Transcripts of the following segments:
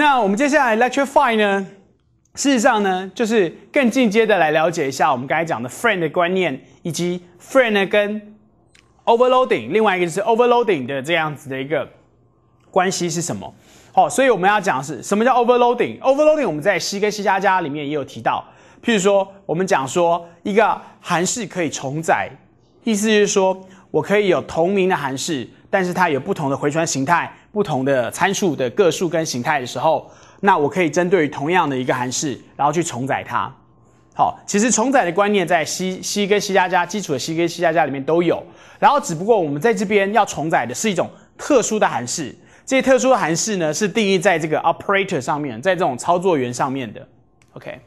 那我们接下来 Lecture Five 呢，事实上呢，就是更进阶的来了解一下我们刚才讲的 friend 的观念，以及 friend 呢跟 overloading，另外一个就是 overloading 的这样子的一个关系是什么？好，所以我们要讲的是什么叫 overloading？overloading 我们在 C 跟 C 加加里面也有提到，譬如说我们讲说一个函式可以重载，意思就是说我可以有同名的函式，但是它有不同的回传形态、不同的参数的个数跟形态的时候，那我可以针对于同样的一个函式，然后去重载它。好，其实重载的观念在 C、C 跟 C 加加基础的 C 跟 C 加加里面都有，然后只不过我们在这边要重载的是一种特殊的函式。这些特殊的函式呢，是定义在这个 operator 上面，在这种操作员上面的。OK，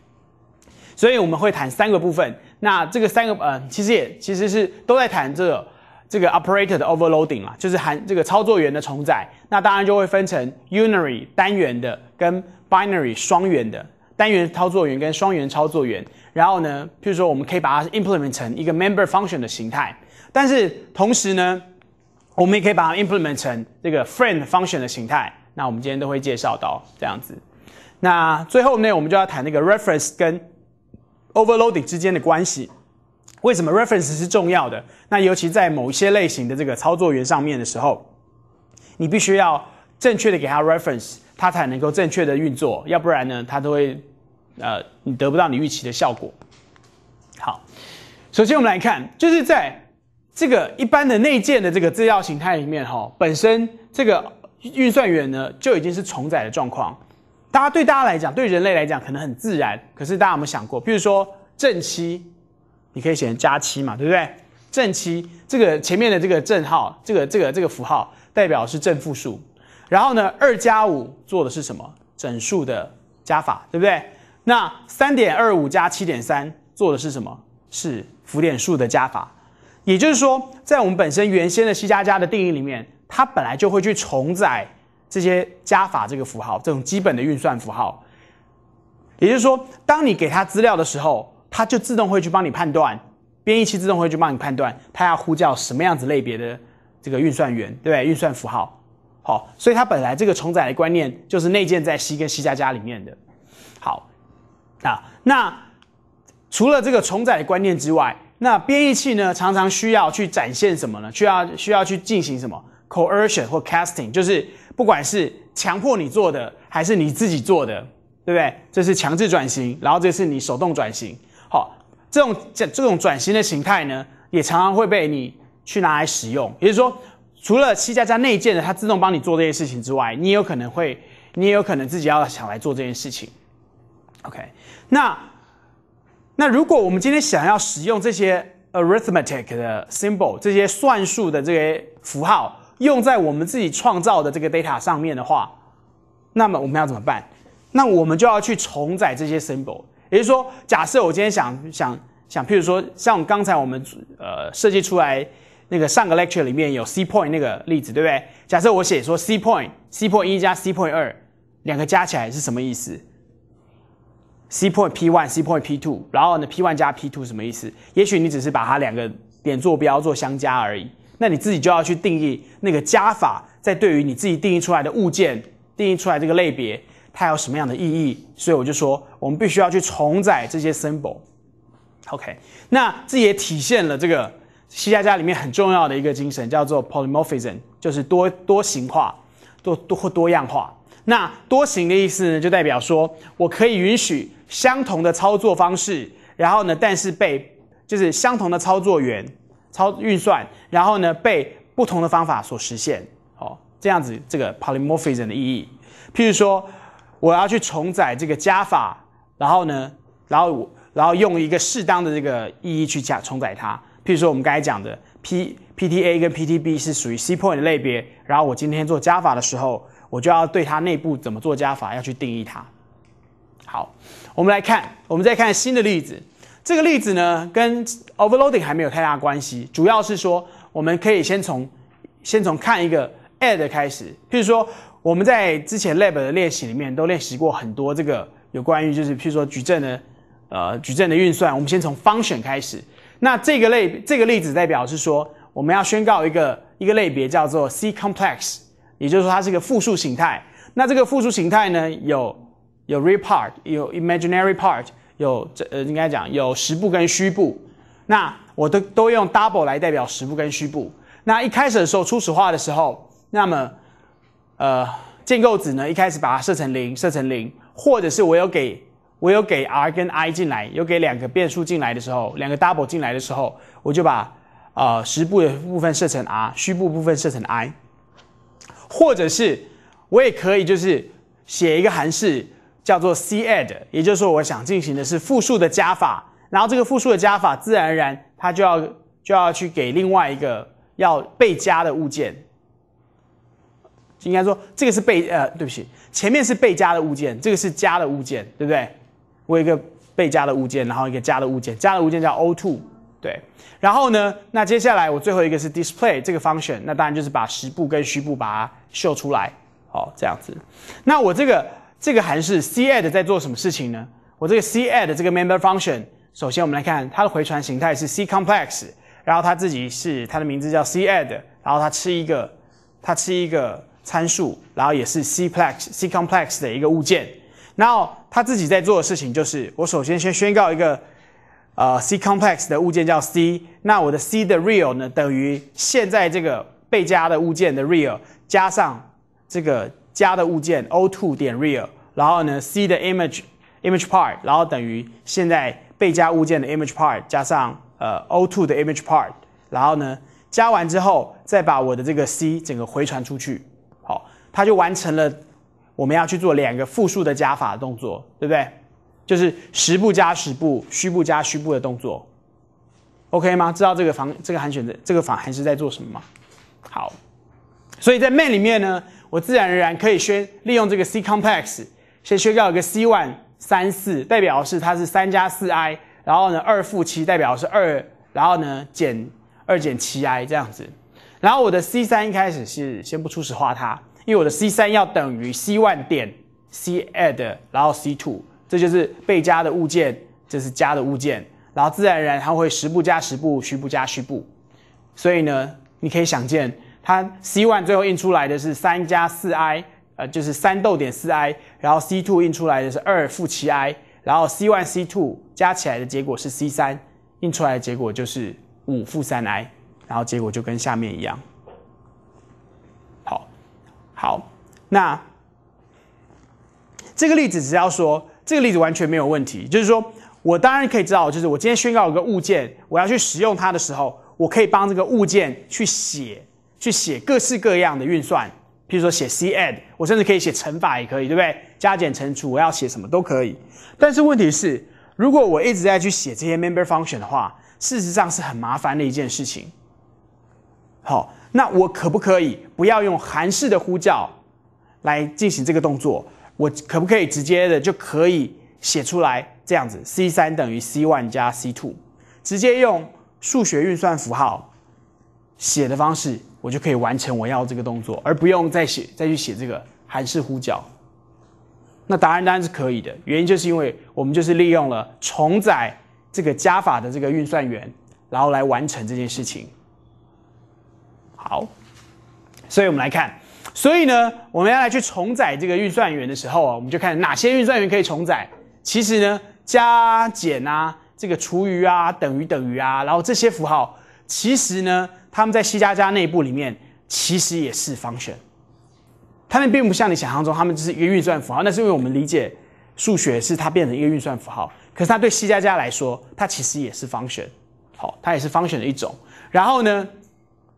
所以我们会谈三个部分。那这个三个呃，其实也其实是都在谈这个这个 operator 的 overloading 啊，就是含这个操作员的重载。那当然就会分成 unary 单元的跟 binary 双元的单元操作员跟双元操作员。然后呢，譬如说我们可以把它 implement 成一个 member function 的形态，但是同时呢。我们也可以把它 implement 成这个 friend function 的形态。那我们今天都会介绍到这样子。那最后呢，我们就要谈那个 reference 跟 overloading 之间的关系。为什么 reference 是重要的？那尤其在某一些类型的这个操作员上面的时候，你必须要正确的给它 reference，它才能够正确的运作。要不然呢，它都会呃，你得不到你预期的效果。好，首先我们来看，就是在这个一般的内建的这个资料形态里面，哈，本身这个运算员呢就已经是重载的状况。大家对大家来讲，对人类来讲可能很自然，可是大家有没有想过？比如说正七，你可以写成加七嘛，对不对？正七这个前面的这个正号，这个这个这个符号代表是正负数。然后呢，二加五做的是什么？整数的加法，对不对？那三点二五加七点三做的是什么？是浮点数的加法。也就是说，在我们本身原先的 C 加加的定义里面，它本来就会去重载这些加法这个符号，这种基本的运算符号。也就是说，当你给它资料的时候，它就自动会去帮你判断，编译器自动会去帮你判断，它要呼叫什么样子类别的这个运算员，对不对？运算符号。好，所以它本来这个重载的观念就是内建在 C 跟 C 加加里面的。好，啊，那除了这个重载的观念之外，那编译器呢，常常需要去展现什么呢？需要需要去进行什么 coercion 或 casting，就是不管是强迫你做的，还是你自己做的，对不对？这是强制转型，然后这是你手动转型。这种这这种转型的形态呢，也常常会被你去拿来使用。也就是说，除了七加加内建的它自动帮你做这些事情之外，你也有可能会，你也有可能自己要想来做这件事情。OK，那。那如果我们今天想要使用这些 arithmetic 的 symbol，这些算术的这些符号，用在我们自己创造的这个 data 上面的话，那么我们要怎么办？那我们就要去重载这些 symbol。也就是说，假设我今天想想想，譬如说像刚才我们呃设计出来那个上个 lecture 里面有 c point 那个例子，对不对？假设我写说 c point c point 一加 c point 二两个加起来是什么意思？C point P one C point P two，然后呢 P one 加 P two 什么意思？也许你只是把它两个点坐标做相加而已，那你自己就要去定义那个加法，在对于你自己定义出来的物件，定义出来这个类别，它有什么样的意义？所以我就说，我们必须要去重载这些 symbol。OK，那这也体现了这个 C 加加里面很重要的一个精神，叫做 polymorphism，就是多多形化、多多多样化。那多形的意思呢，就代表说我可以允许。相同的操作方式，然后呢，但是被就是相同的操作员操运算，然后呢被不同的方法所实现，哦，这样子这个 polymorphism 的意义。譬如说，我要去重载这个加法，然后呢，然后我然后用一个适当的这个意义去加重载它。譬如说，我们刚才讲的 P PTA 跟 PTB 是属于 C point 的类别，然后我今天做加法的时候，我就要对它内部怎么做加法，要去定义它。好，我们来看，我们再看新的例子。这个例子呢，跟 overloading 还没有太大关系，主要是说，我们可以先从先从看一个 add 开始。譬如说，我们在之前 lab 的练习里面都练习过很多这个有关于就是譬如说矩阵的呃矩阵的运算。我们先从 function 开始。那这个类这个例子代表是说，我们要宣告一个一个类别叫做 C complex，也就是说它是一个复数形态。那这个复数形态呢，有有 real part，有 imaginary part，有这呃应该讲有实部跟虚部。那我都都用 double 来代表实部跟虚部。那一开始的时候初始化的时候，那么呃建构子呢一开始把它设成零，设成零，或者是我有给我有给 r 跟 i 进来，有给两个变数进来的时候，两个 double 进来的时候，我就把呃实部的部分设成 r，虚部部分设成 i，或者是我也可以就是写一个函式叫做 c add，也就是说我想进行的是复数的加法，然后这个复数的加法自然而然它就要就要去给另外一个要被加的物件，应该说这个是被呃对不起，前面是被加的物件，这个是加的物件，对不对？我有一个被加的物件，然后一个加的物件，加的物件叫 o2，对。然后呢，那接下来我最后一个是 display 这个 function，那当然就是把实部跟虚部把它秀出来，好这样子。那我这个这个函数 c add 在做什么事情呢？我这个 c add 这个 member function，首先我们来看它的回传形态是 c complex，然后它自己是它的名字叫 c add，然后它吃一个它吃一个参数，然后也是 c plex c complex 的一个物件。然后他自己在做的事情就是，我首先先宣告一个，呃，C complex 的物件叫 C，那我的 C 的 real 呢等于现在这个被加的物件的 real 加上这个加的物件 O2 点 real，然后呢 C 的 image image part，然后等于现在被加物件的 image part 加上呃 O2 的 image part，然后呢加完之后再把我的这个 C 整个回传出去，它就完成了。我们要去做两个复数的加法的动作，对不对？就是实部加实部，虚部加虚部的动作，OK 吗？知道这个防这个函选的这个法函是在做什么吗？好，所以在 main 里面呢，我自然而然可以宣利用这个 C complex 先宣告一个 C one 三四，代表是它是三加四 i，然后呢二负七代表是二，然后呢减二减七 i 这样子，然后我的 C 三一开始是先不初始化它。因为我的 C 三要等于 C one 点 C add，然后 C two，这就是被加的物件，这是加的物件，然后自然而然它会实部加实部，虚部加虚部，所以呢，你可以想见，它 C one 最后印出来的是三加四 i，呃，就是三逗点四 i，然后 C two 印出来的是二负七 i，然后 C one C two 加起来的结果是 C 三，印出来的结果就是五负三 i，然后结果就跟下面一样。好，那这个例子只要说，这个例子完全没有问题。就是说我当然可以知道，就是我今天宣告一个物件，我要去使用它的时候，我可以帮这个物件去写，去写各式各样的运算。譬如说写 c add，我甚至可以写乘法也可以，对不对？加减乘除，我要写什么都可以。但是问题是，如果我一直在去写这些 member function 的话，事实上是很麻烦的一件事情。好。那我可不可以不要用韩式的呼叫来进行这个动作？我可不可以直接的就可以写出来这样子？C 三等于 C one 加 C two，直接用数学运算符号写的方式，我就可以完成我要这个动作，而不用再写再去写这个韩式呼叫。那答案当然是可以的，原因就是因为我们就是利用了重载这个加法的这个运算元，然后来完成这件事情。好，所以我们来看，所以呢，我们要来去重载这个运算元的时候啊，我们就看哪些运算元可以重载。其实呢，加减啊，这个除余啊，等于等于啊，然后这些符号，其实呢，他们在 C 加加内部里面其实也是 function，他们并不像你想象中，他们只是一个运算符号。那是因为我们理解数学是它变成一个运算符号，可是它对 C 加加来说，它其实也是 function，好，它也是 function 的一种。然后呢？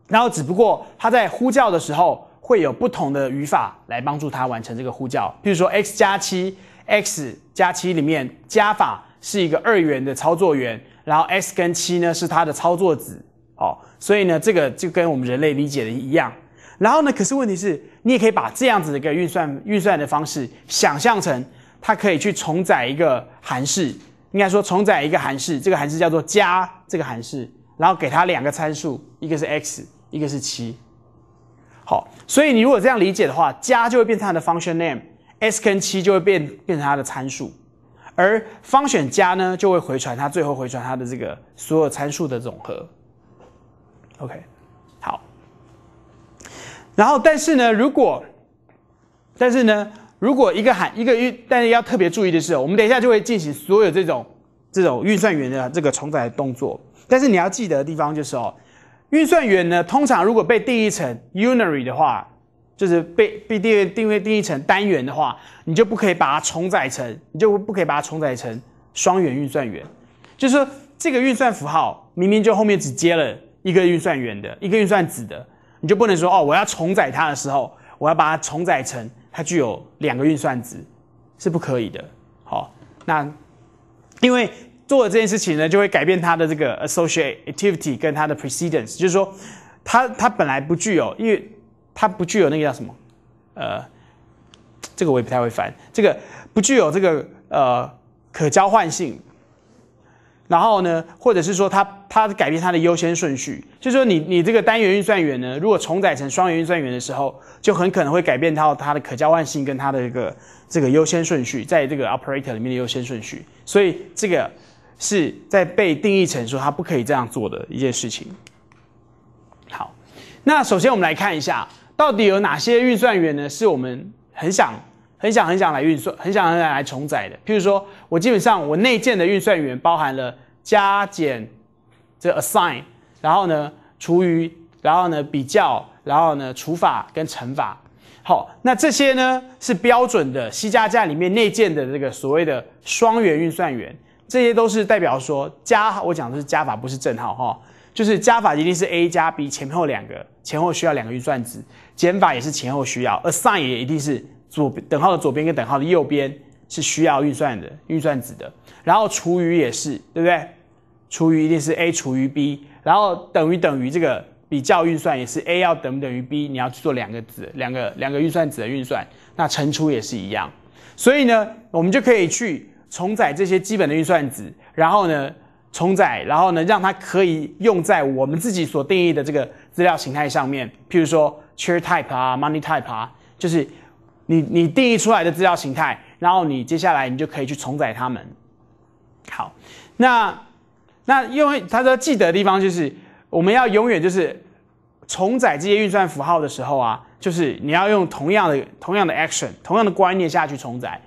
然后只不过它在呼叫的时候会有不同的语法来帮助它完成这个呼叫。比如说 x 加七，x 加七里面加法是一个二元的操作元，然后 x 跟七呢是它的操作子，哦，所以呢这个就跟我们人类理解的一样。然后呢，可是问题是，你也可以把这样子的一个运算运算的方式想象成，它可以去重载一个函式，应该说重载一个函式，这个函式叫做加这个函式，然后给它两个参数，一个是 x。一个是七，好，所以你如果这样理解的话，加就会变成它的 function name，s 跟七就会变变成它的参数，而方选加呢就会回传它最后回传它的这个所有参数的总和。OK，好，然后但是呢，如果但是呢，如果一个函一个运，但是要特别注意的是，我们等一下就会进行所有这种这种运算员的这个重载动作。但是你要记得的地方就是哦，运算元呢，通常如果被定义成 unary 的话，就是被被定义定位定义成单元的话，你就不可以把它重载成，你就不可以把它重载成双元运算元。就是说，这个运算符号明明就后面只接了一个运算元的一个运算子的，你就不能说哦，我要重载它的时候，我要把它重载成它具有两个运算子，是不可以的。好，那因为做了这件事情呢，就会改变它的这个 associativity 跟它的 precedence，就是说，它它本来不具有，因为它不具有那个叫什么，呃，这个我也不太会翻，这个不具有这个呃可交换性。然后呢，或者是说它它改变它的优先顺序，就是说你你这个单元运算元呢，如果重载成双元运算元的时候，就很可能会改变到它的可交换性跟它的一个这个优先顺序，在这个 operator 里面的优先顺序。所以这个是在被定义成说它不可以这样做的一件事情。好，那首先我们来看一下，到底有哪些运算元呢？是我们很想。很想很想来运算，很想很想来重载的。譬如说，我基本上我内建的运算元包含了加减，这 assign，然后呢除余，然后呢比较，然后呢除法跟乘法。好，那这些呢是标准的 C 加加里面内建的这个所谓的双元运算元，这些都是代表说加，我讲的是加法，不是正号哈，就是加法一定是 A 加 B 前后两个，前后需要两个运算子，减法也是前后需要，assign 也一定是。左等号的左边跟等号的右边是需要运算的运算子的，然后除余也是，对不对？除余一定是 a 除于 b，然后等于等于这个比较运算也是 a 要等不等于 b，你要去做两个子两个两个运算子的运算，那乘除也是一样。所以呢，我们就可以去重载这些基本的运算子，然后呢重载，然后呢让它可以用在我们自己所定义的这个资料形态上面，譬如说，char type 啊，money type 啊，就是。你你定义出来的资料形态，然后你接下来你就可以去重载它们。好，那那因为他说记得的地方就是，我们要永远就是重载这些运算符号的时候啊，就是你要用同样的同样的 action，同样的观念下去重载。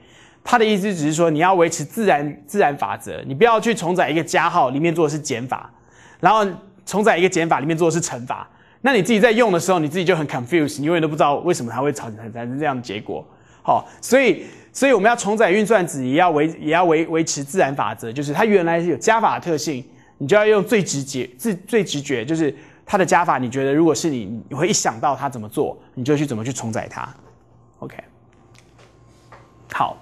它的意思只是说你要维持自然自然法则，你不要去重载一个加号里面做的是减法，然后重载一个减法里面做的是乘法。那你自己在用的时候，你自己就很 confused，你永远都不知道为什么它会产产生这样的结果。好，所以所以我们要重载运算子，也要维也要维维持自然法则，就是它原来是有加法的特性，你就要用最直接、最最直觉，就是它的加法。你觉得如果是你，你会一想到它怎么做，你就去怎么去重载它。OK，好，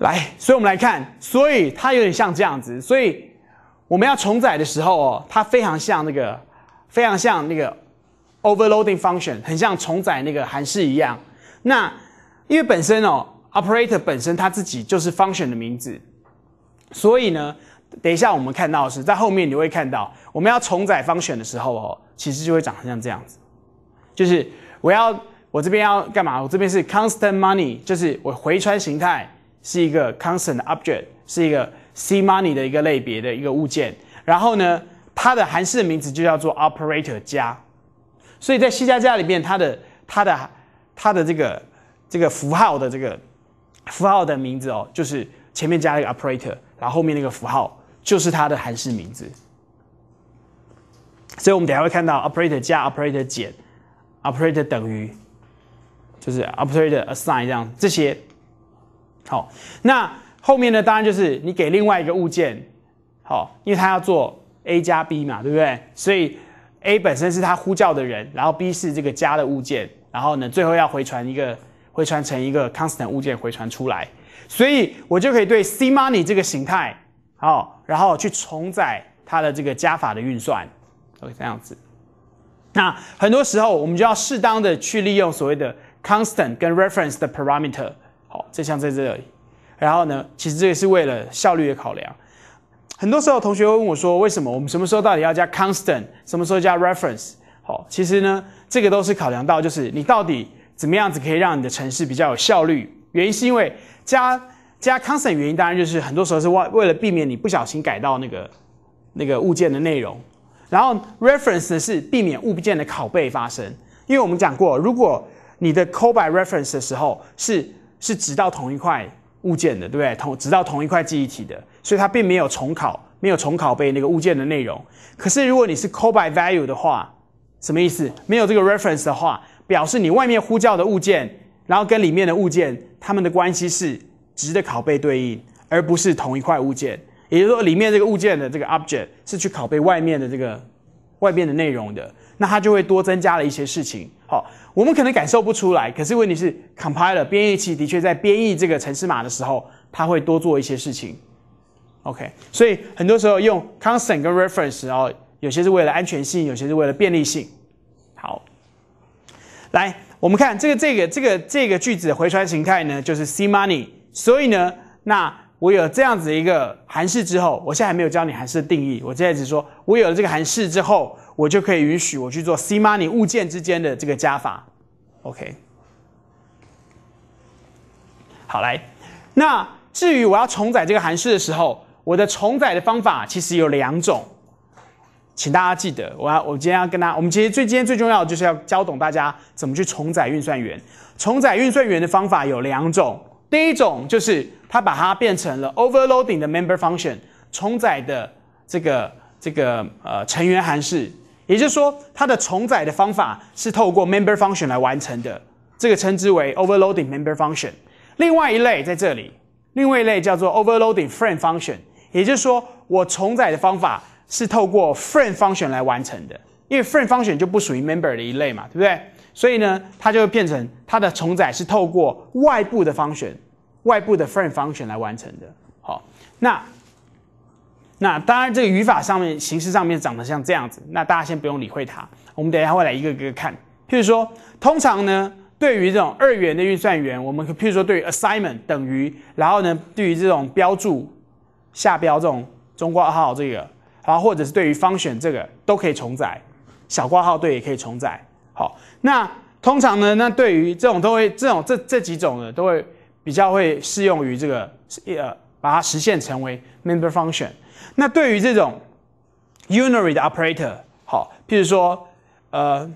来，所以我们来看，所以它有点像这样子，所以我们要重载的时候哦，它非常像那个。非常像那个 overloading function，很像重载那个函式一样。那因为本身哦，operator 本身它自己就是 function 的名字，所以呢，等一下我们看到是在后面你会看到，我们要重载 function 的时候哦，其实就会长成像这样子，就是我要我这边要干嘛？我这边是 constant money，就是我回传形态是一个 constant object，是一个 c money 的一个类别的一个物件，然后呢？它的函式的名字就叫做 operator 加，所以在 C 加加里面，它的它的它的这个这个符号的这个符号的名字哦，就是前面加了一个 operator，然后后面那个符号就是它的函式名字。所以我们等下会看到 operator 加 operator 减 operator 等于，就是 operator assign 这样这些。好，那后面呢，当然就是你给另外一个物件，好，因为它要做。a 加 b 嘛，对不对？所以 a 本身是它呼叫的人，然后 b 是这个加的物件，然后呢，最后要回传一个，回传成一个 constant 物件回传出来，所以我就可以对 c money 这个形态，好，然后去重载它的这个加法的运算，OK 这样子。那很多时候我们就要适当的去利用所谓的 constant 跟 reference 的 parameter，好，这项在这里，然后呢，其实这个是为了效率的考量。很多时候，同学会问我说：“为什么我们什么时候到底要加 constant，什么时候加 reference？” 好，其实呢，这个都是考量到，就是你到底怎么样子可以让你的程式比较有效率。原因是因为加加 constant 原因，当然就是很多时候是为为了避免你不小心改到那个那个物件的内容。然后 reference 呢是避免物件的拷贝发生，因为我们讲过，如果你的 call by reference 的时候是是指到同一块物件的，对不对？同指到同一块记忆体的，所以它并没有重考，没有重拷贝那个物件的内容。可是如果你是 call by value 的话，什么意思？没有这个 reference 的话，表示你外面呼叫的物件，然后跟里面的物件，它们的关系是值的拷贝对应，而不是同一块物件。也就是说，里面这个物件的这个 object 是去拷贝外面的这个外面的内容的，那它就会多增加了一些事情。好，我们可能感受不出来，可是问题是 compiler 编译器的确在编译这个程式码的时候，它会多做一些事情。OK，所以很多时候用 constant 跟 reference，然后有些是为了安全性，有些是为了便利性。好，来我们看这个这个这个这个句子的回传形态呢，就是 C money。所以呢，那我有这样子一个函式之后，我现在还没有教你函式的定义。我现在只说，我有了这个函式之后，我就可以允许我去做 C money 物件之间的这个加法。OK，好来，那至于我要重载这个函数的时候，我的重载的方法其实有两种，请大家记得，我要我今天要跟大家，我们其实最今天最重要的就是要教懂大家怎么去重载运算源。重载运算源的方法有两种。第一种就是它把它变成了 overloading 的 member function 重载的这个这个呃成员函数，也就是说它的重载的方法是透过 member function 来完成的，这个称之为 overloading member function。另外一类在这里，另外一类叫做 overloading friend function，也就是说我重载的方法是透过 friend function 来完成的，因为 friend function 就不属于 member 的一类嘛，对不对？所以呢，它就会变成它的重载是透过外部的 function，外部的 friend function 来完成的。好，那那当然这个语法上面形式上面长得像这样子，那大家先不用理会它。我们等一下会来一个个看。譬如说，通常呢，对于这种二元的运算元，我们譬如说对于 assignment 等于，然后呢，对于这种标注下标这种中括号这个，然后或者是对于方选这个都可以重载，小括号对也可以重载。好，那通常呢，那对于这种都会这种这这几种呢，都会比较会适用于这个呃，把它实现成为 member function。那对于这种 unary 的 operator，好，譬如说呃，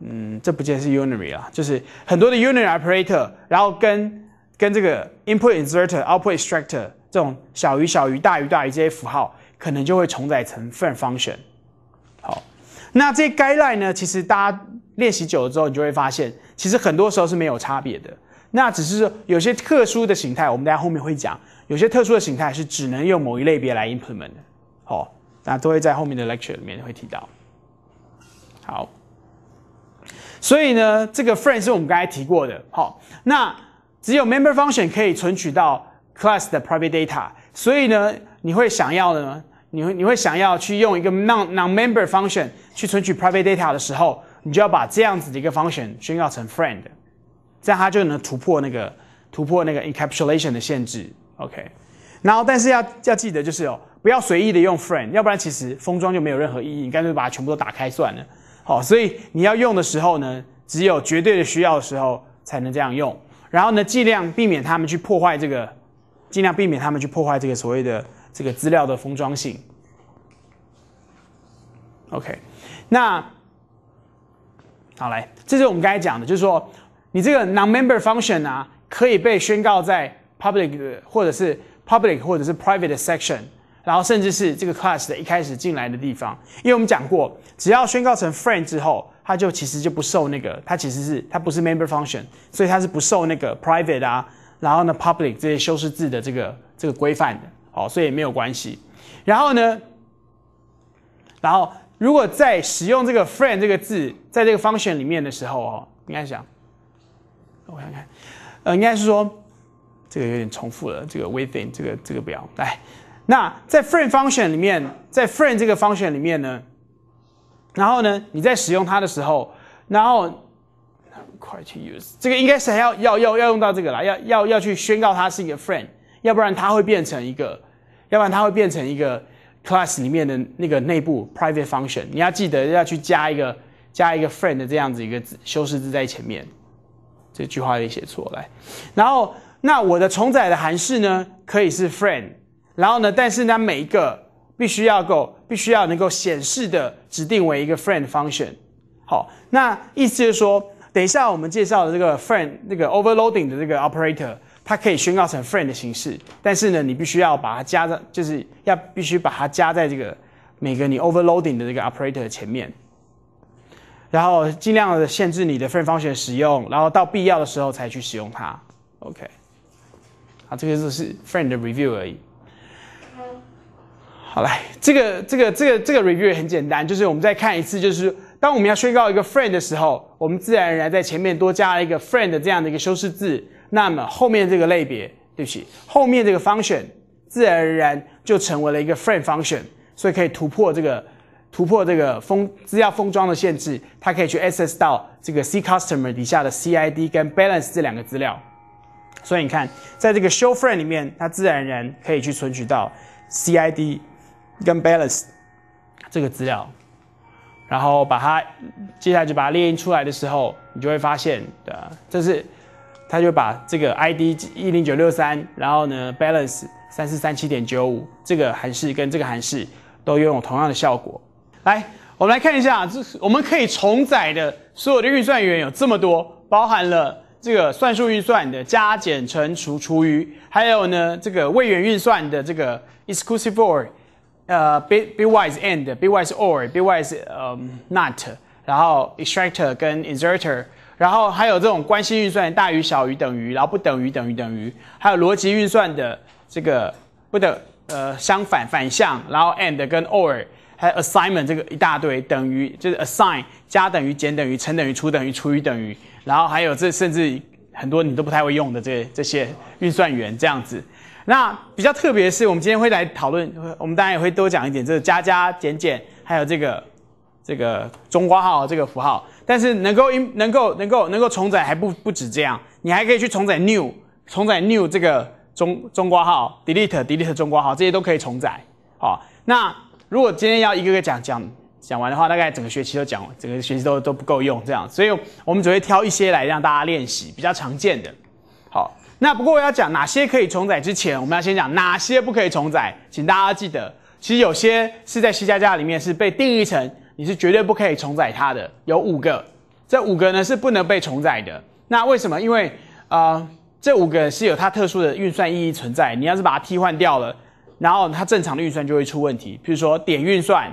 嗯，这不见是 unary 啊，就是很多的 unary operator，然后跟跟这个 input inserter、output extractor 这种小于小于大于大于这些符号，可能就会重载成 friend function。好。那这些概赖呢？其实大家练习久了之后，你就会发现，其实很多时候是没有差别的。那只是说有些特殊的形态，我们大家后面会讲，有些特殊的形态是只能用某一类别来 implement 的。好，那都会在后面的 lecture 里面会提到。好，所以呢，这个 friend 是我们刚才提过的。好，那只有 member function 可以存取到 class 的 private data，所以呢，你会想要的呢？你会你会想要去用一个 non non member function 去存取 private data 的时候，你就要把这样子的一个 function 宣告成 friend，这样它就能突破那个突破那个 encapsulation 的限制。OK，然后但是要要记得就是哦，不要随意的用 friend，要不然其实封装就没有任何意义，你干脆把它全部都打开算了。好，所以你要用的时候呢，只有绝对的需要的时候才能这样用。然后呢，尽量避免他们去破坏这个，尽量避免他们去破坏这个所谓的。这个资料的封装性，OK，那好来，这是我们刚才讲的，就是说你这个 non-member function 啊，可以被宣告在 public 或者是 public 或者是 private section，然后甚至是这个 class 的一开始进来的地方，因为我们讲过，只要宣告成 friend 之后，它就其实就不受那个，它其实是它不是 member function，所以它是不受那个 private 啊，然后呢 public 这些修饰字的这个这个规范的。好，所以没有关系。然后呢，然后如果在使用这个 friend 这个字在这个 function 里面的时候，哦，应该想，我看看，呃，应该是说这个有点重复了。这个 within 这个这个表来，那在 friend function 里面，在 friend 这个 function 里面呢，然后呢，你在使用它的时候，然后 quite use 这个应该是还要要要要用到这个啦，要要要去宣告它是一个 friend。要不然它会变成一个，要不然它会变成一个 class 里面的那个内部 private function。你要记得要去加一个加一个 friend 的这样子一个字修饰字在前面。这句话也写错来。然后那我的重载的函式呢，可以是 friend。然后呢，但是呢，每一个必须要够，必须要能够显示的指定为一个 friend function。好，那意思就是说，等一下我们介绍的这个 friend 那个 overloading 的这个 operator，它可以宣告成 friend 的形式，但是呢，你必须要把它加在，就是要必须把它加在这个每个你 overloading 的这个 operator 前面，然后尽量的限制你的 friend function 使用，然后到必要的时候才去使用它。OK，啊，这个就是 friend 的 review 而已。好来，这个这个这个这个 review 很简单，就是我们再看一次，就是当我们要宣告一个 friend 的时候，我们自然而然在前面多加了一个 friend 这样的一个修饰字，那么后面这个类别，对不起，后面这个 function 自然而然就成为了一个 friend function，所以可以突破这个突破这个封资料封装的限制，它可以去 access 到这个 C customer 底下的 CID 跟 balance 这两个资料，所以你看，在这个 show friend 里面，它自然而然可以去存取到 CID。跟 balance 这个资料，然后把它接下来就把它列印出来的时候，你就会发现的，这是它就把这个 ID 一零九六三，然后呢 balance 三四三七点九五这个函式跟这个函式都拥有同样的效果。来，我们来看一下，这我们可以重载的所有的运算源有这么多，包含了这个算术运算的加减乘除除余，还有呢这个位元运算的这个 exclusive or。呃，bit bitwise and，bitwise or，bitwise 呃 not，然后 extractor 跟 inserter，然后还有这种关系运算大于小于等于，然后不等于等于等于，还有逻辑运算的这个不等呃相反反向，然后 and 跟 or，还有 assignment 这个一大堆等于就是 assign 加等于减等于乘等于除等于除以等于，然后还有这甚至很多你都不太会用的这这些运算员这样子。那比较特别的是，我们今天会来讨论，我们当然也会多讲一点这个加加减减，还有这个这个中括号这个符号。但是能够能够能够能够重载还不不止这样，你还可以去重载 new 重载 new 这个中中括号 delete delete 中括号这些都可以重载。好，那如果今天要一个个讲讲讲完的话，大概整个学期都讲，整个学期都都不够用这样，所以我们只会挑一些来让大家练习比较常见的。好。那不过我要讲哪些可以重载之前，我们要先讲哪些不可以重载，请大家记得，其实有些是在 C 加加里面是被定义成你是绝对不可以重载它的，有五个，这五个呢是不能被重载的。那为什么？因为啊，这五个是有它特殊的运算意义存在，你要是把它替换掉了，然后它正常的运算就会出问题。比如说点运算，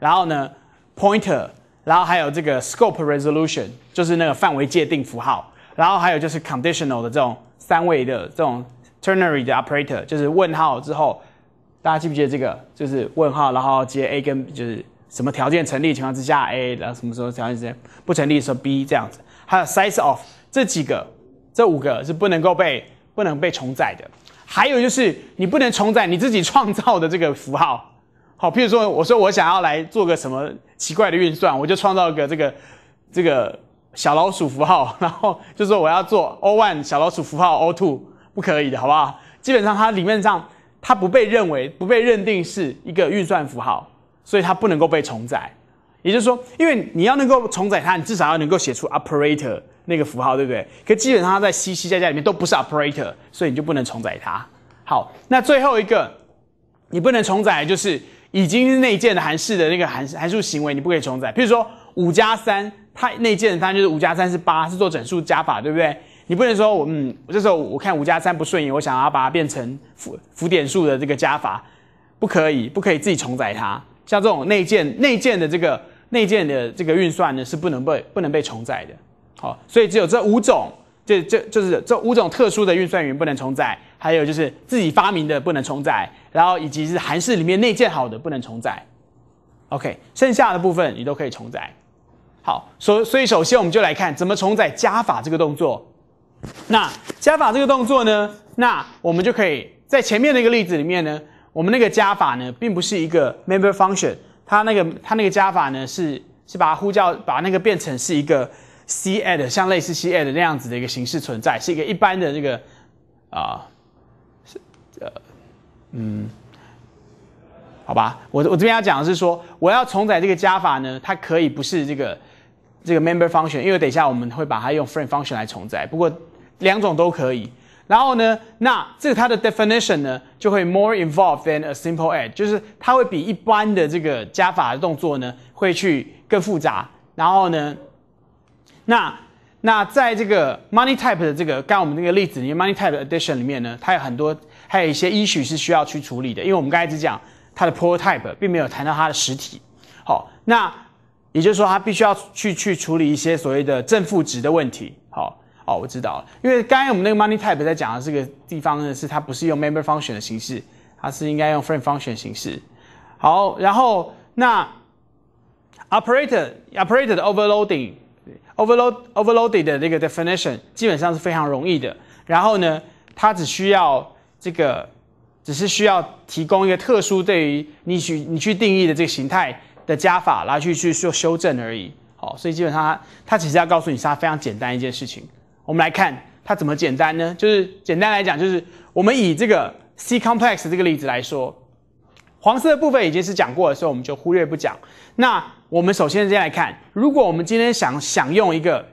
然后呢 pointer，然后还有这个 scope resolution，就是那个范围界定符号，然后还有就是 conditional 的这种。三位的这种 ternary 的 operator 就是问号之后，大家记不记得这个？就是问号，然后接 a 跟就是什么条件成立情况之下 a，然后什么时候条件之间不成立的时候 b 这样子。还有 size of 这几个，这五个是不能够被不能被重载的。还有就是你不能重载你自己创造的这个符号。好，譬如说我说我想要来做个什么奇怪的运算，我就创造个这个这个。小老鼠符号，然后就说我要做 O one 小老鼠符号 O two 不可以的，好不好？基本上它里面上它不被认为不被认定是一个运算符号，所以它不能够被重载。也就是说，因为你要能够重载它，你至少要能够写出 operator 那个符号，对不对？可基本上它在 C C 加加里面都不是 operator，所以你就不能重载它。好，那最后一个你不能重载就是已经是内建的函式的那个函函数行为，你不可以重载。譬如说五加三。它内建它就是五加三是八，是做整数加法，对不对？你不能说我嗯，这时候我看五加三不顺眼，我想要把它变成浮浮点数的这个加法，不可以，不可以自己重载它。像这种内建内建的这个内建的这个运算呢，是不能被不能被重载的。好，所以只有这五种，这这就是这五种特殊的运算员不能重载，还有就是自己发明的不能重载，然后以及是函式里面内建好的不能重载。OK，剩下的部分你都可以重载。好，所所以首先我们就来看怎么重载加法这个动作。那加法这个动作呢，那我们就可以在前面那个例子里面呢，我们那个加法呢，并不是一个 member function，它那个它那个加法呢是是把它呼叫，把那个变成是一个 c add，像类似 c add 那样子的一个形式存在，是一个一般的这个啊，呃嗯，好吧，我我这边要讲的是说，我要重载这个加法呢，它可以不是这个。这个 member function，因为等一下我们会把它用 friend function 来重载，不过两种都可以。然后呢，那这个它的 definition 呢就会 more involved than a simple add，就是它会比一般的这个加法的动作呢会去更复杂。然后呢，那那在这个 money type 的这个刚我们那个例子里面，money type addition 里面呢，它有很多，还有一些 issue 是需要去处理的，因为我们刚才只讲它的 prototype，并没有谈到它的实体。好，那也就是说，它必须要去去处理一些所谓的正负值的问题。好，哦，我知道了，因为刚才我们那个 money type 在讲的这个地方呢，是它不是用 member function 的形式，它是应该用 friend function 形式。好，然后那 operator operator 的 overloading。overload overloaded 的这个 definition 基本上是非常容易的。然后呢，它只需要这个，只是需要提供一个特殊对于你去你去定义的这个形态的加法来去去做修正而已。好，所以基本上它它其实要告诉你是它非常简单一件事情。我们来看它怎么简单呢？就是简单来讲，就是我们以这个 C complex 这个例子来说，黄色的部分已经是讲过了，所以我们就忽略不讲。那我们首先先来看，如果我们今天想想用一个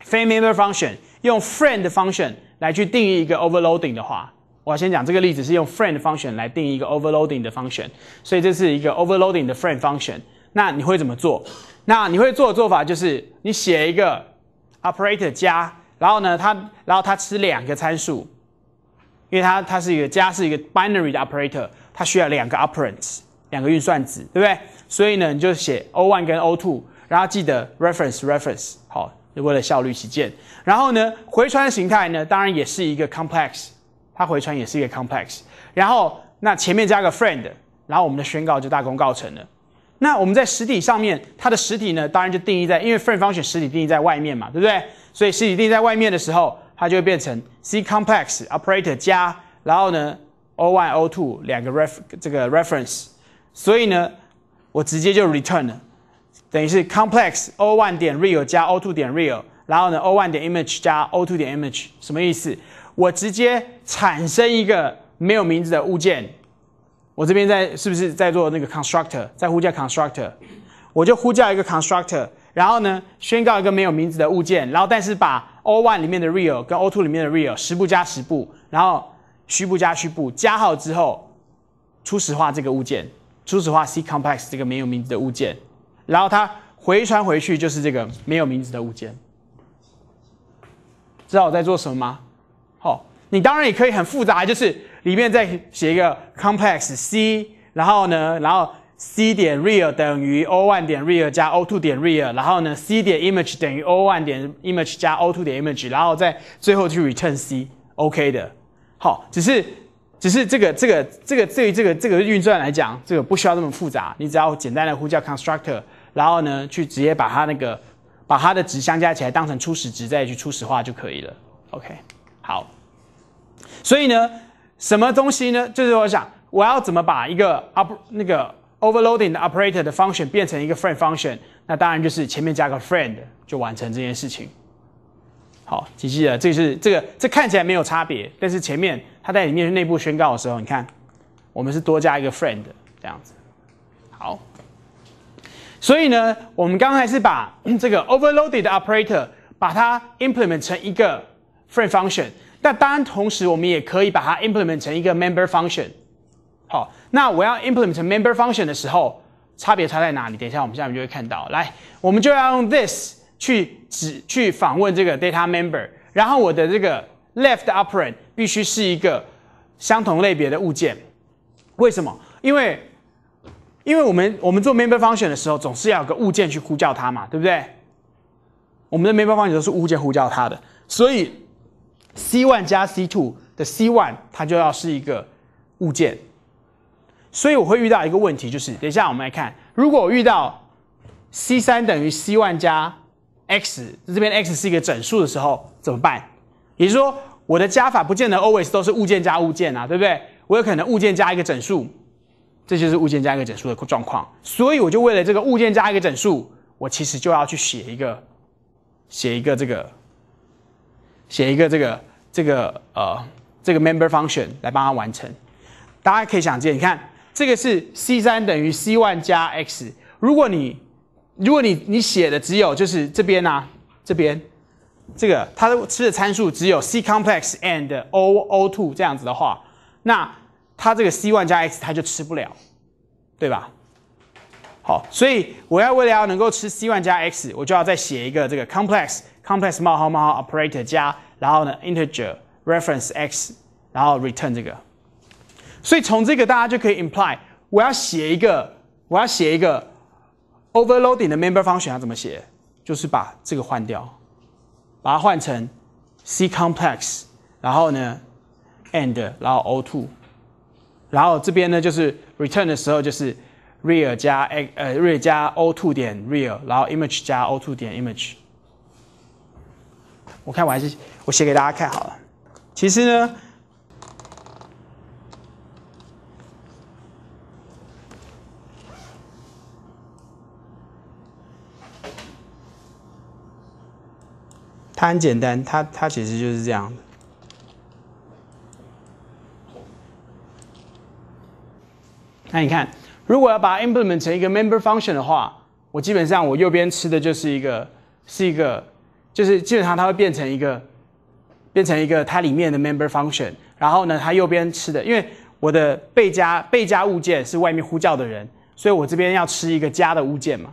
非 member function，用 friend function 来去定义一个 overloading 的话，我先讲这个例子是用 friend function 来定义一个 overloading 的 function，所以这是一个 overloading 的 friend function。那你会怎么做？那你会做的做法就是你写一个 operator 加，然后呢，它然后它吃两个参数，因为它它是一个加是一个 binary 的 operator，它需要两个 operands，两个运算子，对不对？所以呢，你就写 O one 跟 O two，然后记得 reference reference，好，为了效率起见。然后呢，回传的形态呢，当然也是一个 complex，它回传也是一个 complex。然后那前面加个 friend，然后我们的宣告就大功告成了。那我们在实体上面，它的实体呢，当然就定义在，因为 friend function 实体定义在外面嘛，对不对？所以实体定义在外面的时候，它就会变成 C complex operator 加，然后呢 O one O two 两个 ref 这个 reference，所以呢。我直接就 return 了，等于是 complex o one 点 real 加 o two 点 real，然后呢 o one 点 image 加 o two 点 image，什么意思？我直接产生一个没有名字的物件，我这边在是不是在做那个 constructor，在呼叫 constructor，我就呼叫一个 constructor，然后呢宣告一个没有名字的物件，然后但是把 o one 里面的 real 跟 o two 里面的 real 实部加实部，然后虚部加虚部加好之后，初始化这个物件。初始化 C complex 这个没有名字的物件，然后它回传回去就是这个没有名字的物件。知道我在做什么吗？你当然也可以很复杂，就是里面再写一个 complex C，然后呢，然后 C 点 real 等于 O one 点 real 加 O two 点 real，然后呢 C 点 image 等于 O one 点 image 加 O two 点 image，然后再最后去 return C，OK 的。好，只是。只是这个这个这个对于这个这个运算来讲，这个不需要那么复杂，你只要简单的呼叫 constructor，然后呢去直接把它那个把它的值相加起来当成初始值，再去初始化就可以了。OK，好。所以呢，什么东西呢？就是我想我要怎么把一个 up 那个 overloading 的 operator 的 function 变成一个 friend function？那当然就是前面加个 friend 就完成这件事情。好，记记得这是这个这看起来没有差别，但是前面。它在里面内部宣告的时候，你看，我们是多加一个 friend 这样子。好，所以呢，我们刚才是把这个 overloaded operator 把它 implement 成一个 friend function，但当然同时我们也可以把它 implement 成一个 member function。好，那我要 implement 成 member function 的时候，差别差在哪里？等一下我们下面就会看到。来，我们就要用 this 去指去访问这个 data member，然后我的这个 left operand。必须是一个相同类别的物件，为什么？因为，因为我们我们做 member function 的时候，总是要有个物件去呼叫它嘛，对不对？我们的 member function 都是物件呼叫它的，所以 c one 加 c two 的 c one 它就要是一个物件，所以我会遇到一个问题，就是等一下我们来看，如果我遇到 c 三等于 c one 加 x，这边 x 是一个整数的时候怎么办？也就是说。我的加法不见得 always 都是物件加物件啊，对不对？我有可能物件加一个整数，这就是物件加一个整数的状况。所以我就为了这个物件加一个整数，我其实就要去写一个，写一个这个，写一个这个这个呃这个 member function 来帮它完成。大家可以想见，你看这个是 c 三等于 c1 加 x。如果你如果你你写的只有就是这边啊，这边。这个它的吃的参数只有 C complex and O O two 这样子的话，那它这个 c1 加 x 它就吃不了，对吧？好，所以我要为了要能够吃 c1 加 x，我就要再写一个这个 complex complex 冒号冒号 operator 加，然后呢 integer reference x，然后 return 这个。所以从这个大家就可以 imply，我要写一个，我要写一个 overloading 的 member function 要怎么写？就是把这个换掉，把它换成 c complex，然后呢 and，然后 o two，然后这边呢就是 return 的时候就是 real 加 a 呃 real 加 o two 点 real，然后 image 加 o two 点 image。我看我还是我写给大家看好了。其实呢。它很简单，它它其实就是这样的。那你看，如果要把它 implement 成一个 member function 的话，我基本上我右边吃的就是一个是一个，就是基本上它会变成一个变成一个它里面的 member function。然后呢，它右边吃的，因为我的被加被加物件是外面呼叫的人，所以我这边要吃一个加的物件嘛，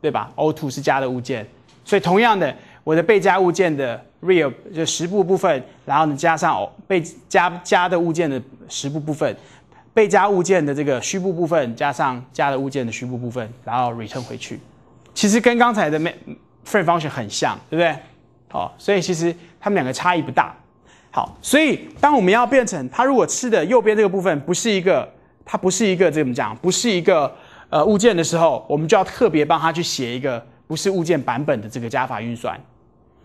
对吧？O2 是加的物件，所以同样的。我的被加物件的 real 就实部部分，然后呢加上被加加的物件的实部部分，被加物件的这个虚部部分加上加的物件的虚部部分，然后 return 回去。其实跟刚才的 frame function 很像，对不对？好，所以其实它们两个差异不大。好，所以当我们要变成它如果吃的右边这个部分不是一个，它不是一个怎么讲？不是一个呃物件的时候，我们就要特别帮它去写一个不是物件版本的这个加法运算。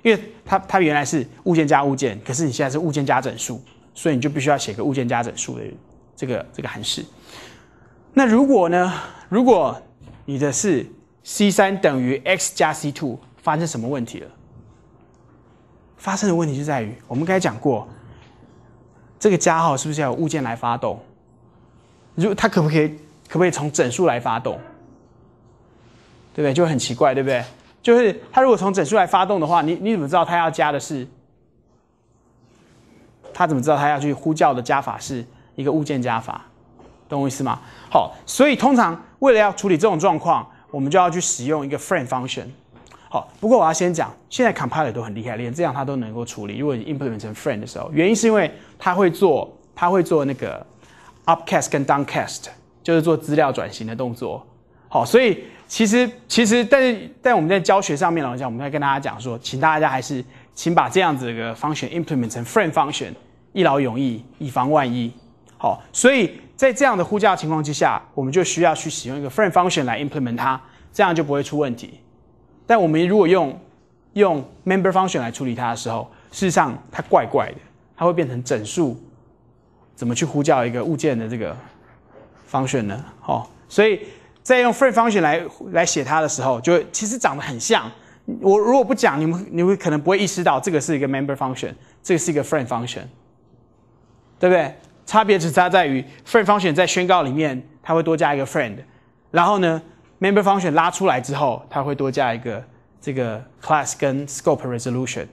因为它它原来是物件加物件，可是你现在是物件加整数，所以你就必须要写个物件加整数的这个这个函式。那如果呢？如果你的是 c 三等于 x 加 c two，发生什么问题了？发生的问题就在于，我们刚才讲过，这个加号是不是要有物件来发动？如它可不可以可不可以从整数来发动？对不对？就很奇怪，对不对？就是它如果从整数来发动的话，你你怎么知道它要加的是？它怎么知道它要去呼叫的加法是一个物件加法？懂我意思吗？好，所以通常为了要处理这种状况，我们就要去使用一个 friend function。好，不过我要先讲，现在 compiler 都很厉害，连这样它都能够处理。如果你 implement 成 friend 的时候，原因是因为它会做它会做那个 upcast 跟 downcast，就是做资料转型的动作。好，所以。其实，其实，但是在我们在教学上面来讲，我们在跟大家讲说，请大家还是请把这样子的 function implement 成 friend function，一劳永逸，以防万一。好，所以在这样的呼叫情况之下，我们就需要去使用一个 friend function 来 implement 它，这样就不会出问题。但我们如果用用 member function 来处理它的时候，事实上它怪怪的，它会变成整数，怎么去呼叫一个物件的这个 function 呢？好，所以。在用 friend function 来来写它的时候，就其实长得很像。我如果不讲，你们你们可能不会意识到这个是一个 member function，这个是一个 friend function，对不对？差别只差在于 friend function 在宣告里面它会多加一个 friend，然后呢 member function 拉出来之后，它会多加一个这个 class 跟 scope resolution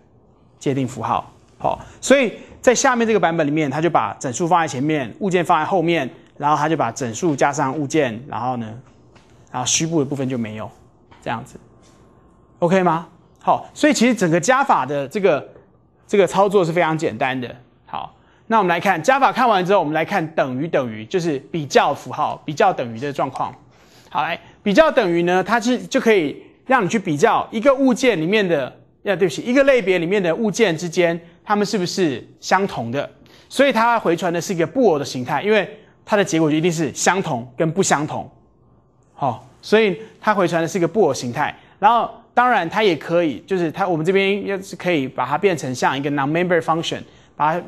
界定符号。好，所以在下面这个版本里面，它就把整数放在前面，物件放在后面，然后它就把整数加上物件，然后呢？然后虚部的部分就没有，这样子，OK 吗？好，所以其实整个加法的这个这个操作是非常简单的。好，那我们来看加法看完之后，我们来看等于等于，就是比较符号比较等于的状况。好，来比较等于呢，它是就可以让你去比较一个物件里面的，呃，对不起，一个类别里面的物件之间，它们是不是相同的？所以它回传的是一个布偶的形态，因为它的结果就一定是相同跟不相同。好。所以它回传的是一个布偶形态，然后当然它也可以，就是它我们这边要是可以把它变成像一个 non-member function，把它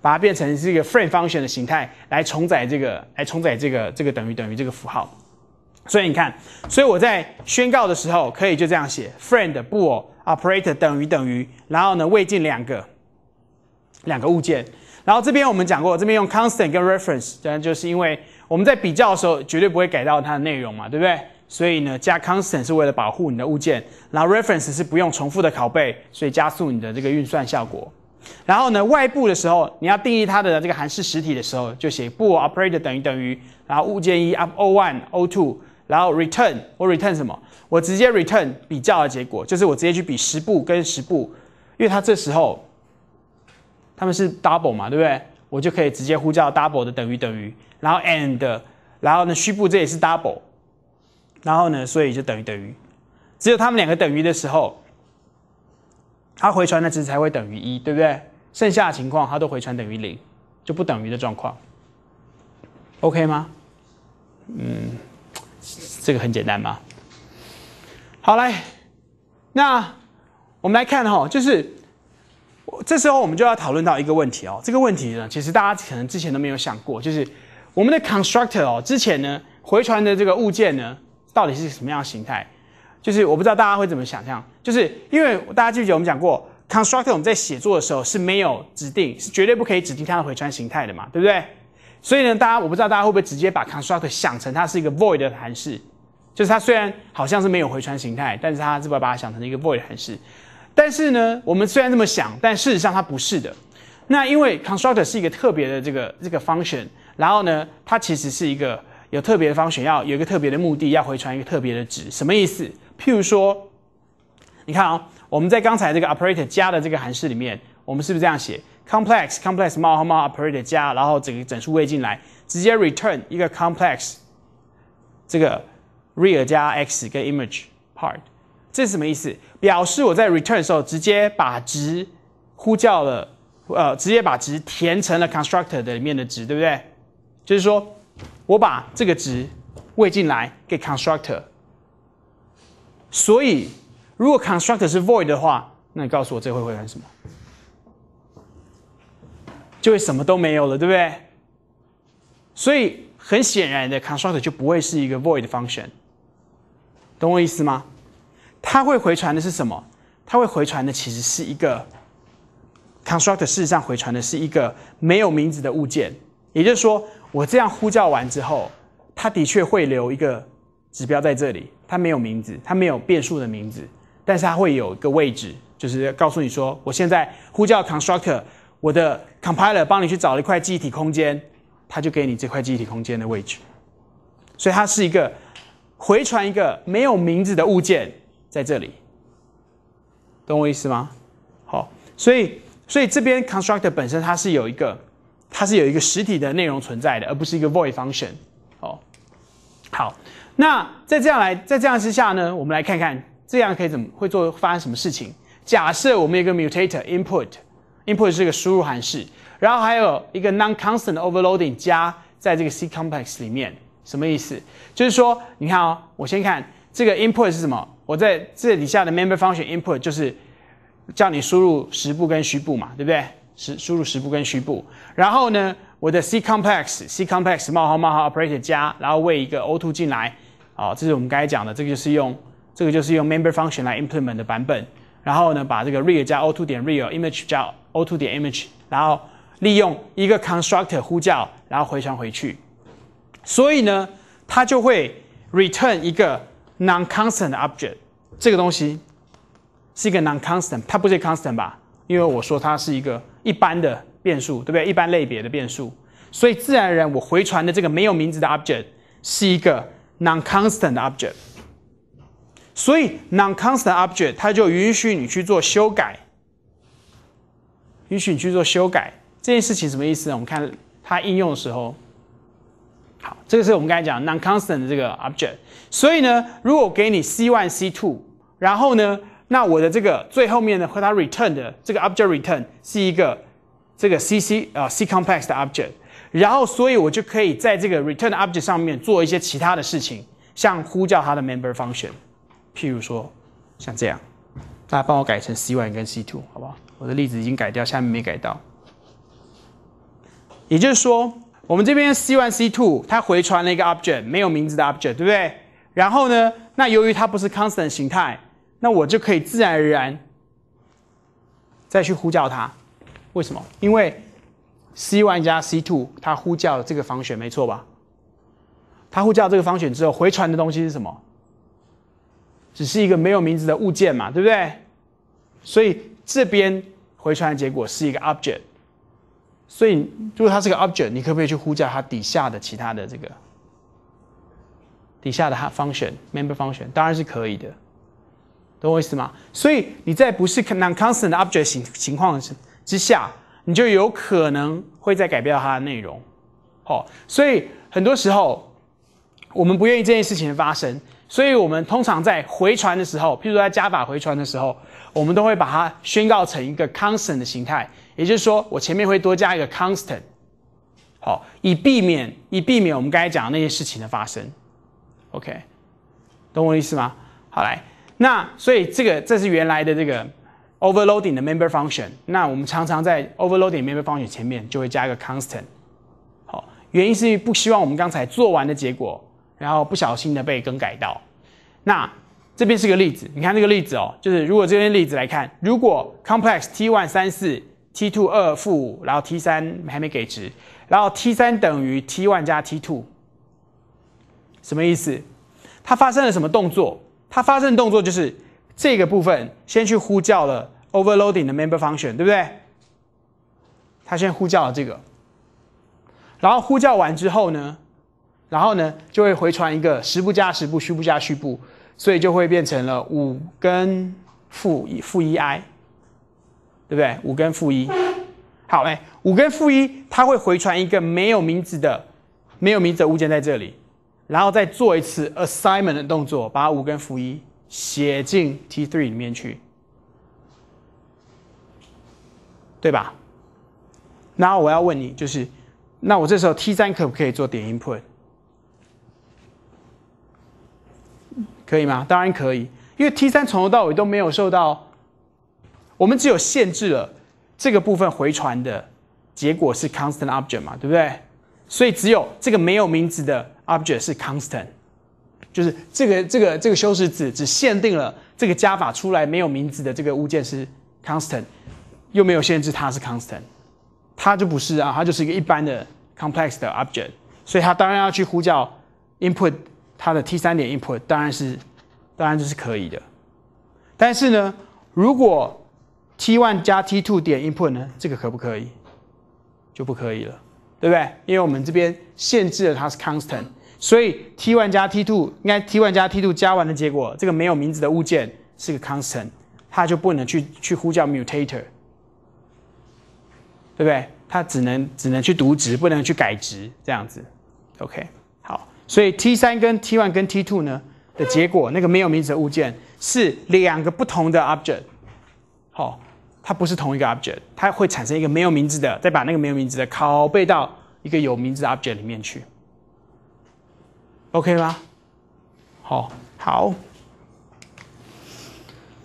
把它变成是一个 free function 的形态来重载这个，来重载这个这个等于等于这个符号。所以你看，所以我在宣告的时候可以就这样写：friend 布偶 operator 等于等于，然后呢未进两个两个物件，然后这边我们讲过，这边用 constant 跟 reference，当然就是因为。我们在比较的时候，绝对不会改到它的内容嘛，对不对？所以呢，加 constant 是为了保护你的物件，然后 reference 是不用重复的拷贝，所以加速你的这个运算效果。然后呢，外部的时候，你要定义它的这个函式实体的时候，就写布 operator 等于等于，然后物件一 up o one o two，然后 return 我 return 什么？我直接 return 比较的结果，就是我直接去比十步跟十步，因为它这时候他们是 double 嘛，对不对？我就可以直接呼叫 double 的等于等于，然后 and，然后呢虚步这也是 double，然后呢所以就等于等于，只有他们两个等于的时候，它回传的值才会等于一，对不对？剩下的情况它都回传等于零，就不等于的状况，OK 吗？嗯，这个很简单嘛。好来，那我们来看哈，就是这时候我们就要讨论到一个问题哦。这个问题呢，其实大家可能之前都没有想过，就是我们的 constructor 哦，之前呢回传的这个物件呢，到底是什么样的形态？就是我不知道大家会怎么想象，就是因为大家记不记得我们讲过，constructor 我们在写作的时候是没有指定，是绝对不可以指定它的回传形态的嘛，对不对？所以呢，大家我不知道大家会不会直接把 constructor 想成它是一个 void 的函式，就是它虽然好像是没有回传形态，但是它是不是把它想成一个 void 函式？但是呢，我们虽然这么想，但事实上它不是的。那因为 constructor 是一个特别的这个这个 function，然后呢，它其实是一个有特别的 function，要有一个特别的目的，要回传一个特别的值。什么意思？譬如说，你看啊，我们在刚才这个 operator 加的这个函式里面，我们是不是这样写？complex complex 冒号冒号 operator 加，然后整个整数喂进来，直接 return 一个 complex 这个 real 加 x 跟 image part，这是什么意思？表示我在 return 的时候直接把值呼叫了，呃，直接把值填成了 constructor 的里面的值，对不对？就是说我把这个值喂进来给 constructor，所以如果 constructor 是 void 的话，那你告诉我这回会干什么？就会什么都没有了，对不对？所以很显然的，constructor 就不会是一个 void function，懂我意思吗？它会回传的是什么？它会回传的其实是一个 constructor，事实上回传的是一个没有名字的物件。也就是说，我这样呼叫完之后，它的确会留一个指标在这里，它没有名字，它没有变数的名字，但是它会有一个位置，就是告诉你说，我现在呼叫 constructor。我的 compiler 帮你去找一块记忆体空间，它就给你这块记忆体空间的位置，所以它是一个回传一个没有名字的物件在这里，懂我意思吗？好，所以所以这边 constructor 本身它是有一个它是有一个实体的内容存在的，而不是一个 void function。哦，好，那在这样来在这样之下呢，我们来看看这样可以怎么会做发生什么事情？假设我们有个 mutator input。input 是一个输入函式，然后还有一个 non-constant overloading 加在这个 C complex 里面，什么意思？就是说，你看哦，我先看这个 input 是什么？我在这底下的 member function input 就是叫你输入实部跟虚部嘛，对不对？实输入实部跟虚部。然后呢，我的 C complex C complex 冒号冒号 operator 加，然后喂一个 O2 进来，好，这是我们刚才讲的，这个就是用这个就是用 member function 来 implement 的版本。然后呢，把这个 real 加 O2 点 real image 加 O2 点 image，然后利用一个 constructor 呼叫，然后回传回去。所以呢，它就会 return 一个 non-constant object。这个东西是一个 non-constant，它不是 constant 吧？因为我说它是一个一般的变数，对不对？一般类别的变数。所以自然而然，我回传的这个没有名字的 object 是一个 non-constant object。所以 non-constant object 它就允许你去做修改，允许你去做修改这件事情什么意思呢？我们看它应用的时候，好，这个是我们刚才讲 non-constant 的这个 object。所以呢，如果给你 c one c two，然后呢，那我的这个最后面呢和它 return 的这个 object return 是一个这个 c c 啊 c complex 的 object，然后所以我就可以在这个 return object 上面做一些其他的事情，像呼叫它的 member function。譬如说，像这样，大家帮我改成 C one 跟 C two，好不好？我的例子已经改掉，下面没改到。也就是说，我们这边 C one C two 它回传了一个 object，没有名字的 object，对不对？然后呢，那由于它不是 constant 形态，那我就可以自然而然再去呼叫它。为什么？因为 C one 加 C two 它呼叫了这个方选，没错吧？它呼叫这个方选之后，回传的东西是什么？只是一个没有名字的物件嘛，对不对？所以这边回传的结果是一个 object。所以如果它是个 object，你可不可以去呼叫它底下的其他的这个底下的哈 function member function 当然是可以的，懂我意思吗？所以你在不是 non-constant object 情情况之下，你就有可能会再改变它的内容。好，所以很多时候我们不愿意这件事情的发生，所以我们通常在回传的时候，譬如说在加法回传的时候，我们都会把它宣告成一个 constant 的形态，也就是说我前面会多加一个 constant，好，以避免以避免我们刚才讲的那些事情的发生。OK，懂我的意思吗？好来，那所以这个这是原来的这个 overloading 的 member function，那我们常常在 overloading member function 前面就会加一个 constant 好。原因是不希望我们刚才做完的结果，然后不小心的被更改到。那这边是个例子，你看这个例子哦，就是如果这边例子来看，如果 complex t one 三四 t two 二负五，然后 t 三还没给值，然后 t 三等于 t one 加 t two，什么意思？它发生了什么动作？它发生的动作就是这个部分先去呼叫了 overloading 的 member function，对不对？它先呼叫了这个。然后呼叫完之后呢，然后呢就会回传一个实部加实部，虚部加虚部，所以就会变成了五跟负一负一 i，对不对？五跟负一，好哎，五跟负一，它会回传一个没有名字的没有名字的物件在这里，然后再做一次 assignment 的动作，把五跟负一写进 t3 里面去，对吧？然后我要问你，就是。那我这时候 T 三可不可以做点 input？可以吗？当然可以，因为 T 三从头到尾都没有受到，我们只有限制了这个部分回传的结果是 constant object 嘛，对不对？所以只有这个没有名字的 object 是 constant，就是这个这个这个修饰子只限定了这个加法出来没有名字的这个物件是 constant，又没有限制它是 constant。它就不是啊，它就是一个一般的 complex 的 object，所以它当然要去呼叫 input 它的 t 三点 input，当然是当然这是可以的。但是呢，如果 t one 加 t two 点 input 呢，这个可不可以？就不可以了，对不对？因为我们这边限制了它是 constant，所以 t one 加 t two 应该 t one 加 t two 加完的结果，这个没有名字的物件是个 constant，它就不能去去呼叫 mutator。对不对？它只能只能去读值，不能去改值，这样子。OK，好，所以 T 三跟 T one 跟 T two 呢的结果，那个没有名字的物件是两个不同的 object。好，它不是同一个 object，它会产生一个没有名字的，再把那个没有名字的拷贝到一个有名字的 object 里面去。OK 吗？好，好，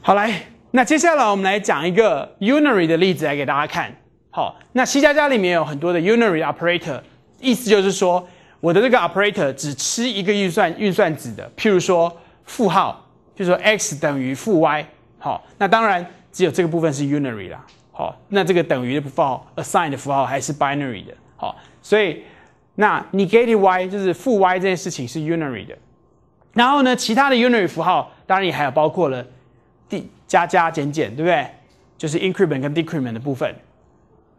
好来，那接下来我们来讲一个 unary 的例子来给大家看。好，那 C 加加里面有很多的 unary operator，意思就是说，我的这个 operator 只吃一个运算运算子的，譬如说负号，就说 x 等于负 y，好，那当然只有这个部分是 unary 啦，好，那这个等于的符号 assign 的符号还是 binary 的，好，所以那 negative y 就是负 y 这件事情是 unary 的，然后呢，其他的 unary 符号当然也还有包括了 d 加加减减，对不对？就是 increment 跟 decrement 的部分。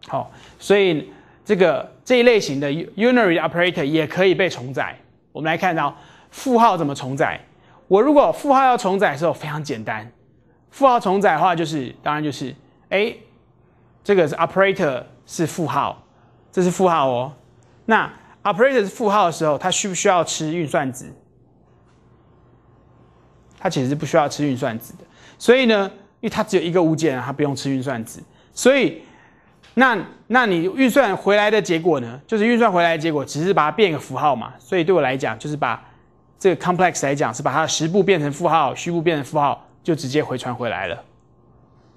好，所以这个这一类型的 unary operator 也可以被重载。我们来看到负号怎么重载。我如果负号要重载的时候非常简单，负号重载的话就是，当然就是，哎，这个是 operator 是负号，这是负号哦。那 operator 是负号的时候，它需不需要吃运算子？它其实是不需要吃运算子的。所以呢，因为它只有一个物件，它不用吃运算子，所以。那那你运算回来的结果呢？就是运算回来的结果，只是把它变一个符号嘛。所以对我来讲，就是把这个 complex 来讲，是把它实部变成负号，虚部变成负号，就直接回传回来了。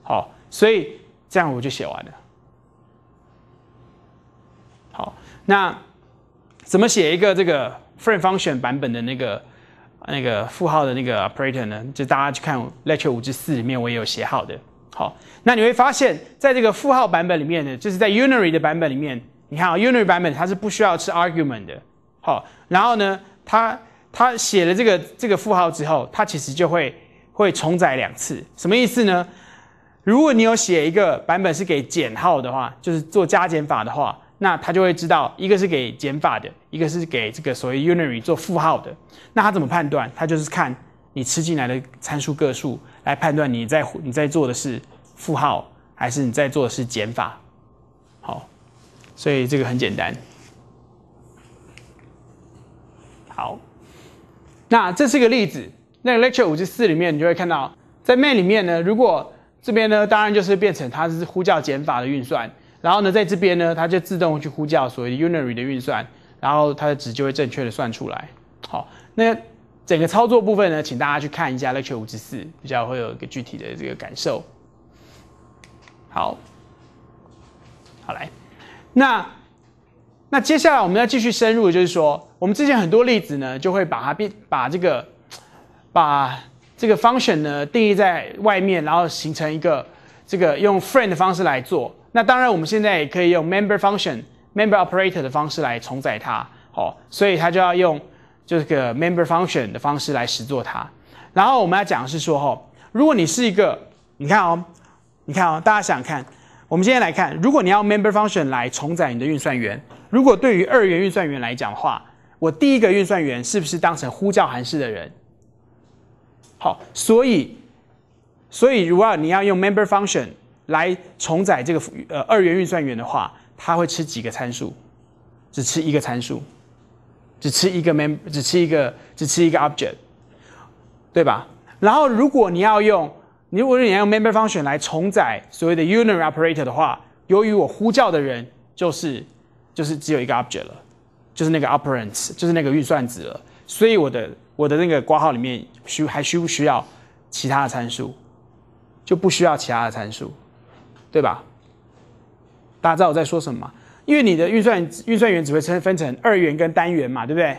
好，所以这样我就写完了。好，那怎么写一个这个 frame function 版本的那个那个负号的那个 operator 呢？就大家去看 lecture 五至四里面，我也有写好的。好，那你会发现在这个负号版本里面呢，就是在 unary 的版本里面，你看啊，unary 版本它是不需要吃 argument 的。好，然后呢，它它写了这个这个负号之后，它其实就会会重载两次。什么意思呢？如果你有写一个版本是给减号的话，就是做加减法的话，那他就会知道一个是给减法的，一个是给这个所谓 unary 做负号的。那他怎么判断？他就是看你吃进来的参数个数来判断你在你在做的是负号还是你在做的是减法。好，所以这个很简单。好，那这是个例子。那个 lecture 五十四里面，你就会看到，在 main 里面呢，如果这边呢，当然就是变成它是呼叫减法的运算，然后呢，在这边呢，它就自动去呼叫所谓的 unary 的运算，然后它的值就会正确的算出来。好，那整个操作部分呢，请大家去看一下 lecture 五十四，比较会有一个具体的这个感受。好，好来，那。那接下来我们要继续深入，就是说，我们之前很多例子呢，就会把它变，把这个，把这个 function 呢定义在外面，然后形成一个这个用 friend 的方式来做。那当然，我们现在也可以用 member function、member operator 的方式来重载它。好，所以它就要用这个 member function 的方式来实做它。然后我们要讲的是说，哈，如果你是一个，你看哦，你看哦，大家想看，我们现在来看，如果你要 member function 来重载你的运算源。如果对于二元运算员来讲的话，我第一个运算员是不是当成呼叫函式的人？好，所以，所以如果你要用 member function 来重载这个呃二元运算员的话，它会吃几个参数？只吃一个参数，只吃一个 mem，只吃一个，只吃一个 object，对吧？然后如果你要用，如果你要用 member function 来重载所谓的 unary operator 的话，由于我呼叫的人就是。就是只有一个 object 了，就是那个 operand，就是那个运算子了。所以我的我的那个挂号里面需还需不需要其他的参数？就不需要其他的参数，对吧？大家知道我在说什么吗？因为你的运算运算员只会分分成二元跟单元嘛，对不对？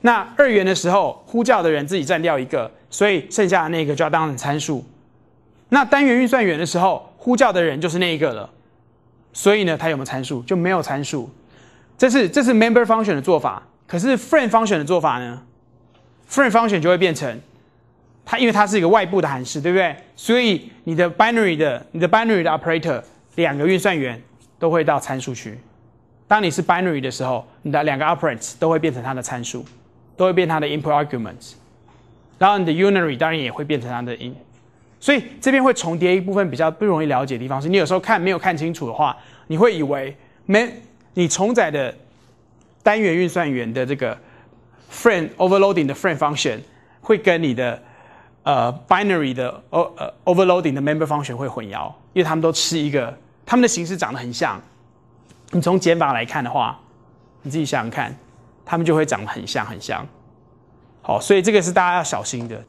那二元的时候呼叫的人自己占掉一个，所以剩下的那个就要当成参数。那单元运算员的时候呼叫的人就是那一个了。所以呢，它有没有参数？就没有参数。这是这是 member function 的做法。可是 friend function 的做法呢？friend function 就会变成它，因为它是一个外部的函数，对不对？所以你的 binary 的你的 binary 的 operator 两个运算元都会到参数区。当你是 binary 的时候，你的两个 operands 都会变成它的参数，都会变它的 input arguments。然后你的 unary 当然也会变成它的 in。所以这边会重叠一部分比较不容易了解的地方，是你有时候看没有看清楚的话，你会以为没你重载的单元运算元的这个 friend overloading 的 friend function 会跟你的呃 binary 的 o 呃 overloading 的 member function 会混淆，因为他们都吃一个，他们的形式长得很像。你从减法来看的话，你自己想想看，他们就会长得很像很像。好，所以这个是大家要小心的。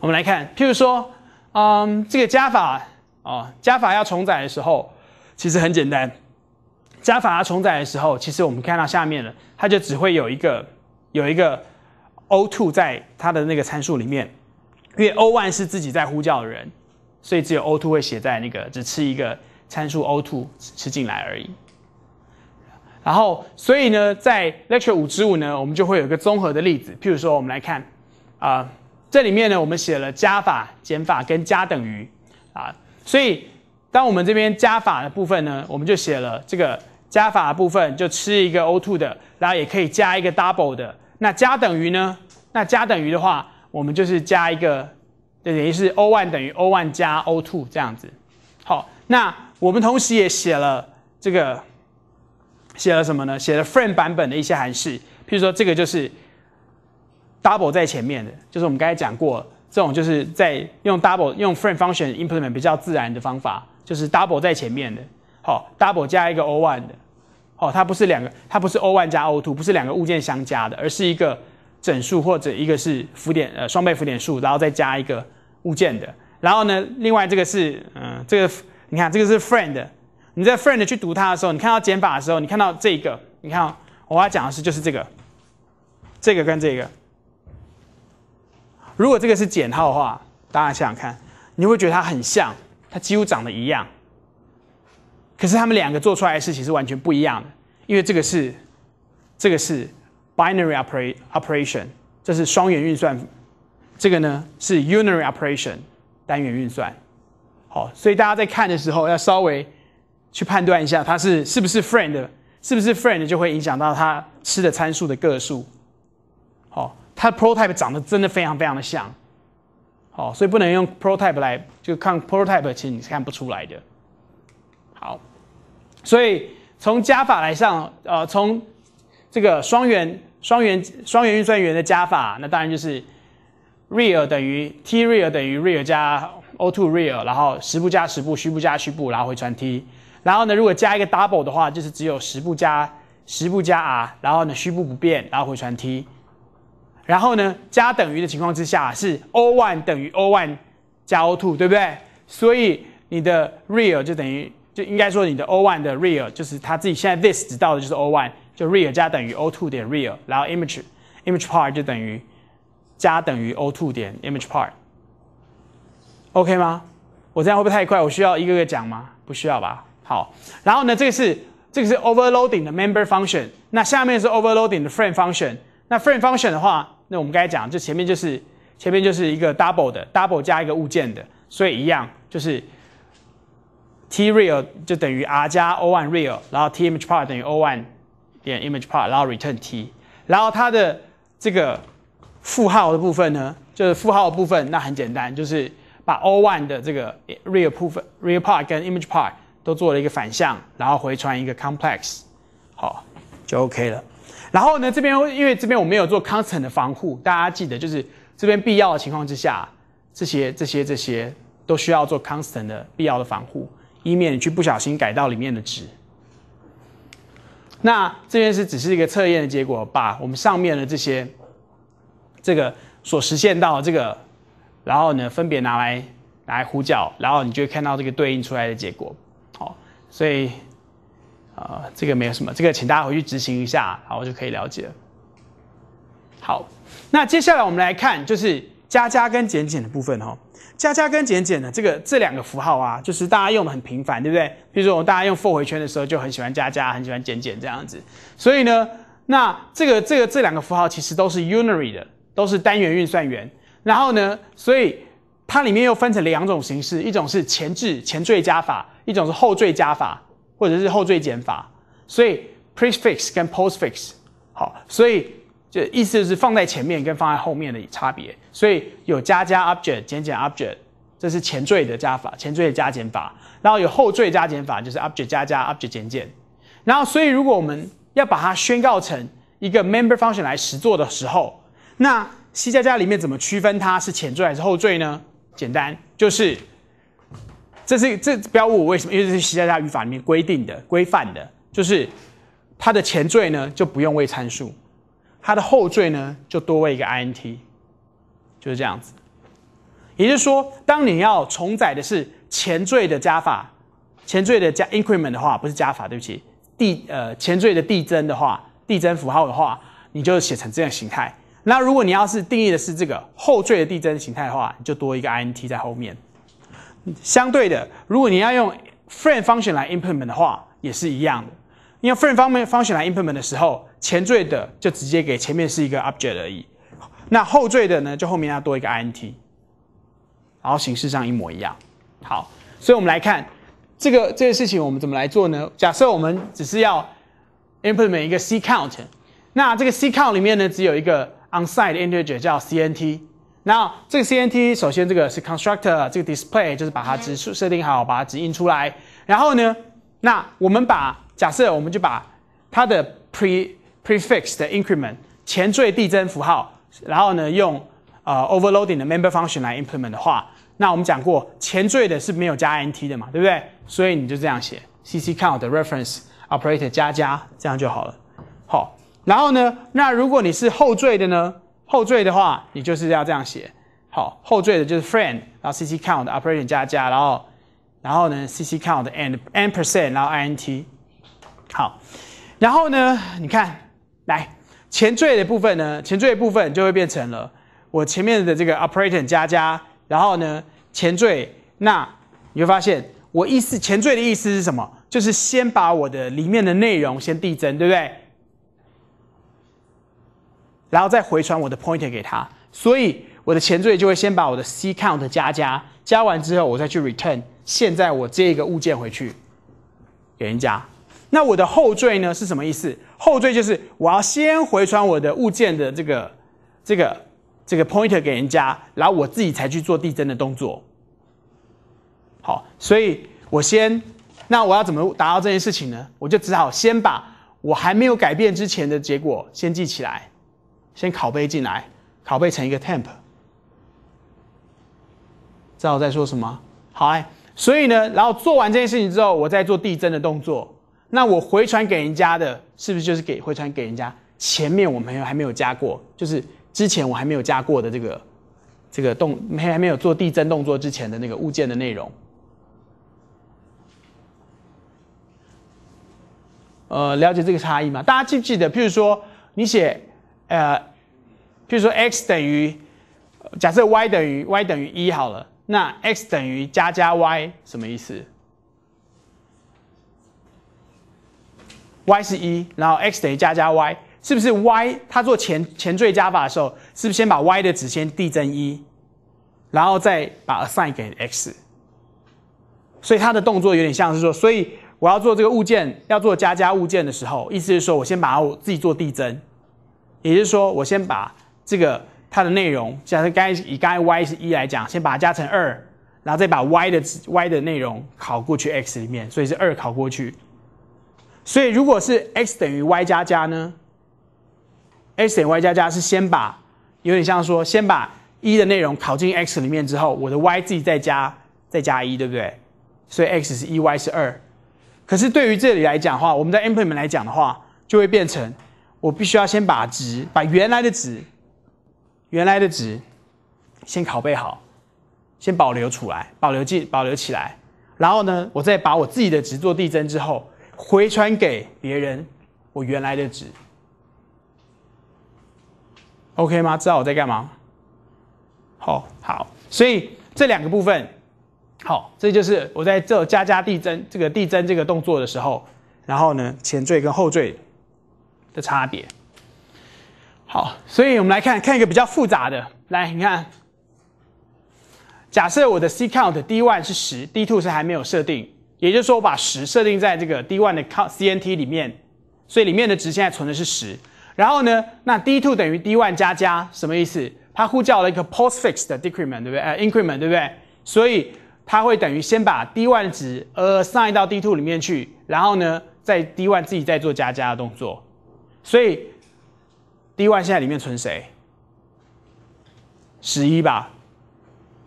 我们来看，譬如说，嗯，这个加法哦，加法要重载的时候，其实很简单。加法要重载的时候，其实我们看到下面了，它就只会有一个有一个 O2 在它的那个参数里面，因为 O1 是自己在呼叫的人，所以只有 O2 会写在那个只吃一个参数 O2 吃进来而已。然后，所以呢，在 Lecture 五之五呢，我们就会有一个综合的例子，譬如说，我们来看啊。这里面呢，我们写了加法、减法跟加等于啊，所以当我们这边加法的部分呢，我们就写了这个加法的部分就吃一个 O2 的，然后也可以加一个 double 的。那加等于呢？那加等于的话，我们就是加一个，等于是 O one 等于 O one 加 O two 这样子。好，那我们同时也写了这个写了什么呢？写了 friend 版本的一些函式，譬如说这个就是。double 在前面的，就是我们刚才讲过，这种就是在用 double 用 friend function implement 比较自然的方法，就是 double 在前面的，好，double 加一个 o one 的，哦，它不是两个，它不是 o one 加 o two，不是两个物件相加的，而是一个整数或者一个是浮点呃双倍浮点数，然后再加一个物件的，然后呢，另外这个是嗯这个你看这个是 friend，你在 friend 去读它的时候，你看到减法的时候，你看到这个，你看我要讲的是就是这个，这个跟这个。如果这个是减号的话，大家想想看，你会觉得它很像，它几乎长得一样。可是他们两个做出来的事情是完全不一样的，因为这个是这个是 binary operation，这是双元运算，这个呢是 unary operation，单元运算。好，所以大家在看的时候要稍微去判断一下它是是不是 friend，是不是 friend 就会影响到它吃的参数的个数。好，它 prototype 长得真的非常非常的像，好，所以不能用 prototype 来就看 prototype，其实你是看不出来的。好，所以从加法来上，呃，从这个双元双元双元运算元的加法，那当然就是 real 等于 t real 等于 real 加 o two real，然后实部加实部，虚部加虚部，然后回传 t。然后呢，如果加一个 double 的话，就是只有实部加实部加 r，然后呢虚部不变，然后回传 t。然后呢，加等于的情况之下是 o one 等于 o one 加 o two，对不对？所以你的 real 就等于就应该说你的 O1 的 real 就是它自己现在 this 知道的就是 O1，。就 real 加等于 o two 点 real，然后 image image part 就等于加等于 o two 点 image part，OK 吗？我这样会不会太快？我需要一个个讲吗？不需要吧。好，然后呢，这个是这个是 overloading 的 member function，那下面是 overloading 的 friend function。那 friend function 的话，那我们刚才讲，就前面就是前面就是一个 double 的 double 加一个物件的，所以一样就是 t real 就等于 r 加 o one real，然后 t image part 等于 o one。点 image part，然后 return t，然后它的这个负号的部分呢，就是负号的部分，那很简单，就是把 o1 的这个 real 部分 real part 跟 image part 都做了一个反向，然后回传一个 complex，好，就 OK 了。然后呢，这边因为这边我没有做 constant 的防护，大家记得就是这边必要的情况之下，这些这些这些都需要做 constant 的必要的防护，以免你去不小心改到里面的值。那这边是只是一个测验的结果，把我们上面的这些这个所实现到这个，然后呢分别拿来拿来呼叫，然后你就会看到这个对应出来的结果。好，所以呃这个没有什么，这个请大家回去执行一下，然后就可以了解。好，那接下来我们来看就是加加跟减减的部分哈。加加跟减减的这个这两个符号啊，就是大家用的很频繁，对不对？比如说我，大家用 for 回圈的时候，就很喜欢加加，很喜欢减减这样子。所以呢，那这个这个这两个符号其实都是 unary 的，都是单元运算元。然后呢，所以它里面又分成两种形式，一种是前置前缀加法，一种是后缀加法，或者是后缀减法。所以 prefix 跟 postfix，好，所以。就意思就是放在前面跟放在后面的差别，所以有加加 object 减减 object，这是前缀的加法，前缀的加减法。然后有后缀加减法，就是 object 加加 object 减减。然后所以如果我们要把它宣告成一个 member function 来实做的时候，那 C 加加里面怎么区分它是前缀还是后缀呢？简单，就是这是这不要问我为什么，因为这是 C 加加语法里面规定的规范的，就是它的前缀呢就不用为参数。它的后缀呢，就多为一个 int，就是这样子。也就是说，当你要重载的是前缀的加法，前缀的加 increment 的话，不是加法，对不起，递呃前缀的递增的话，递增符号的话，你就写成这样形态。那如果你要是定义的是这个后缀的递增形态的话，你就多一个 int 在后面。相对的，如果你要用 friend function 来 implement 的话，也是一样的。因为 friend function function 来 implement 的时候，前缀的就直接给前面是一个 object 而已，那后缀的呢，就后面要多一个 int，然后形式上一模一样。好，所以我们来看这个这个事情，我们怎么来做呢？假设我们只是要 implement 一个 c count，那这个 c count 里面呢，只有一个 onside integer 叫 cnt，那这个 cnt 首先这个是 constructor，这个 display 就是把它值数设定好，把它值印出来，然后呢，那我们把假设我们就把它的 pre prefix 的 increment 前缀递增符号，然后呢用呃 overloading 的 member function 来 implement 的话，那我们讲过前缀的是没有加 int 的嘛，对不对？所以你就这样写 cc count 的 reference operator 加加这样就好了。好，然后呢，那如果你是后缀的呢？后缀的话，你就是要这样写。好，后缀的就是 friend，然后 cc count operator 加加，然后然后呢 cc count and n percent，然后 int。好，然后呢？你看，来前缀的部分呢？前缀的部分就会变成了我前面的这个 operator 加加，然后呢前缀，那你会发现我意思前缀的意思是什么？就是先把我的里面的内容先递增，对不对？然后再回传我的 pointer 给他，所以我的前缀就会先把我的 c count 加加加完之后，我再去 return 现在我这个物件回去。给人家。那我的后缀呢是什么意思？后缀就是我要先回传我的物件的这个这个这个 pointer 给人家，然后我自己才去做递增的动作。好，所以我先，那我要怎么达到这件事情呢？我就只好先把我还没有改变之前的结果先记起来，先拷贝进来，拷贝成一个 temp。知道我在说什么？好哎，所以呢，然后做完这件事情之后，我再做递增的动作。那我回传给人家的，是不是就是给回传给人家前面我们还没有加过，就是之前我还没有加过的这个这个动还还没有做递增动作之前的那个物件的内容？呃，了解这个差异吗？大家记不记得？譬如说你写呃，譬如说 x 等于假设 y 等于 y 等于一好了，那 x 等于加加 y 什么意思？y 是一，然后 x 等于加加 y，是不是 y 它做前前缀加法的时候，是不是先把 y 的值先递增一，然后再把 assign 给 x？所以它的动作有点像是说，所以我要做这个物件要做加加物件的时候，意思是说我先把我自己做递增，也就是说我先把这个它的内容，假设刚以刚才 y 是一来讲，先把它加成二，然后再把 y 的 y 的内容拷过去 x 里面，所以是二拷过去。所以如果是 x 等于 y 加加呢？x 等于 y 加加是先把有点像说先把一的内容拷进 x 里面之后，我的 y 自己再加再加一，对不对？所以 x 是一，y 是二。可是对于这里来讲的话，我们在 implement 来讲的话，就会变成我必须要先把值把原来的值原来的值先拷贝好，先保留出来，保留记保留起来，然后呢，我再把我自己的值做递增之后。回传给别人我原来的值，OK 吗？知道我在干嘛？好，好，所以这两个部分，好，这就是我在这加加递增这个递增这个动作的时候，然后呢前缀跟后缀的差别。好，所以我们来看看一个比较复杂的，来，你看，假设我的 C count D one 是十，D two 是还没有设定。也就是说，我把十设定在这个 D one 的 CNT 里面，所以里面的值现在存的是十。然后呢，那 D two 等于 D one 加加，什么意思？它呼叫了一个 postfix 的 decrement，对不对？呃，increment，对不对？所以它会等于先把 D one 值呃 assign 到 D two 里面去，然后呢，在 D one 自己再做加加的动作。所以 D one 现在里面存谁？十一吧。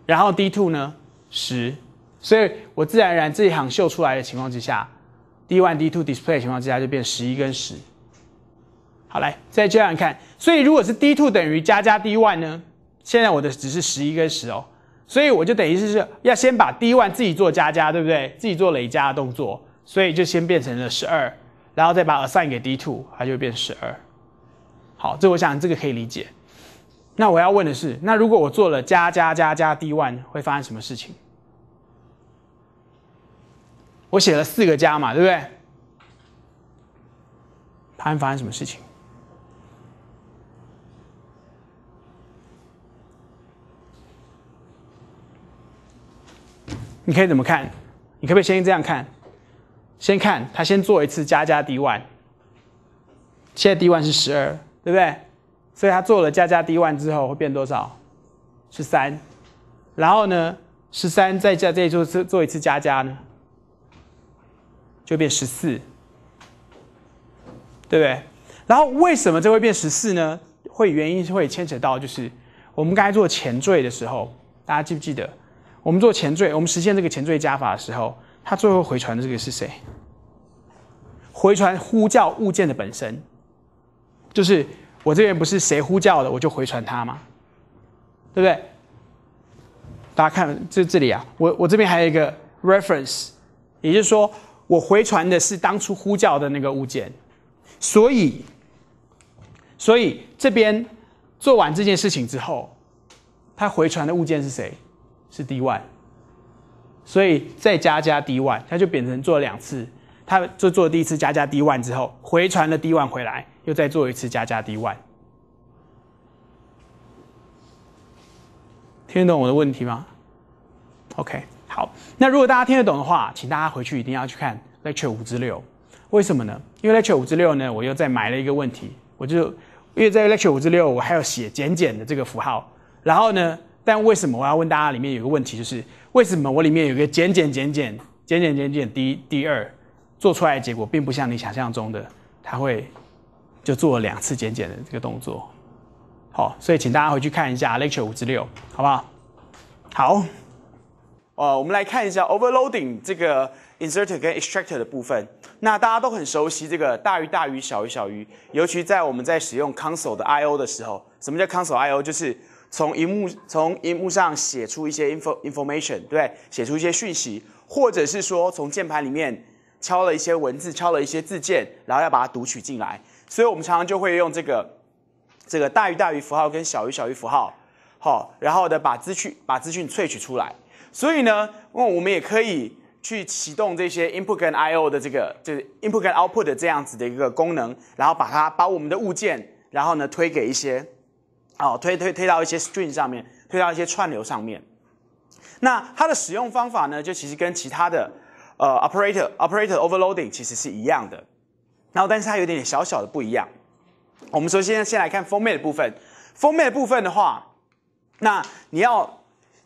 然后 D two 呢？十。所以我自然而然这一行秀出来的情况之下，D one D two display 情况之下就变十一跟十。好，来再这样看，所以如果是 D two 等于加加 D one 呢？现在我的只是十一跟十哦，所以我就等于是是要先把 D one 自己做加加，对不对？自己做累加的动作，所以就先变成了十二，然后再把 assign 给 D two，它就变十二。好，这我想这个可以理解。那我要问的是，那如果我做了加加加加 D one，会发生什么事情？我写了四个加嘛，对不对？它会发生什么事情？你可以怎么看？你可不可以先这样看？先看它先做一次加加 D one，现在 D one 是十二，对不对？所以它做了加加 D one 之后会变多少？十三。然后呢，十三再加再做做做一次加加呢？就变十四，对不对？然后为什么这会变十四呢？会原因是会牵扯到，就是我们刚才做前缀的时候，大家记不记得？我们做前缀，我们实现这个前缀加法的时候，它最后回传的这个是谁？回传呼叫物件的本身，就是我这边不是谁呼叫的，我就回传它嘛，对不对？大家看这这里啊，我我这边还有一个 reference，也就是说。我回传的是当初呼叫的那个物件，所以，所以这边做完这件事情之后，他回传的物件是谁？是 D one，所以再加加 D one，它就变成做了两次。它就做了第一次加加 D one 之后，回传了 D one 回来，又再做一次加加 D one。听得懂我的问题吗？OK。好，那如果大家听得懂的话，请大家回去一定要去看 lecture 五之六。为什么呢？因为 lecture 五之六呢，我又再埋了一个问题，我就因为在 lecture 五之六，我还要写减减的这个符号。然后呢，但为什么我要问大家？里面有个问题，就是为什么我里面有个简简简简简简简简 D D 二做出来的结果，并不像你想象中的，它会就做了两次减减的这个动作。好，所以请大家回去看一下 lecture 五之六，好不好？好。呃，我们来看一下 overloading 这个 inserter 跟 extractor 的部分。那大家都很熟悉这个大于大于小于小于，尤其在我们在使用 console 的 I/O 的时候，什么叫 console I/O？就是从荧幕从荧幕上写出一些 info information，对，写出一些讯息，或者是说从键盘里面敲了一些文字，敲了一些字键，然后要把它读取进来。所以我们常常就会用这个这个大于大于符号跟小于小于符号，好，然后呢把资讯把资讯萃取出来。所以呢，那我们也可以去启动这些 input 跟 I/O 的这个，就是 input 跟 output 的这样子的一个功能，然后把它把我们的物件，然后呢推给一些，哦推推推到一些 string 上面，推到一些串流上面。那它的使用方法呢，就其实跟其他的呃 operator operator overloading 其实是一样的，然后但是它有点小小的不一样。我们首先先来看 format 的部分，format 部分的话，那你要。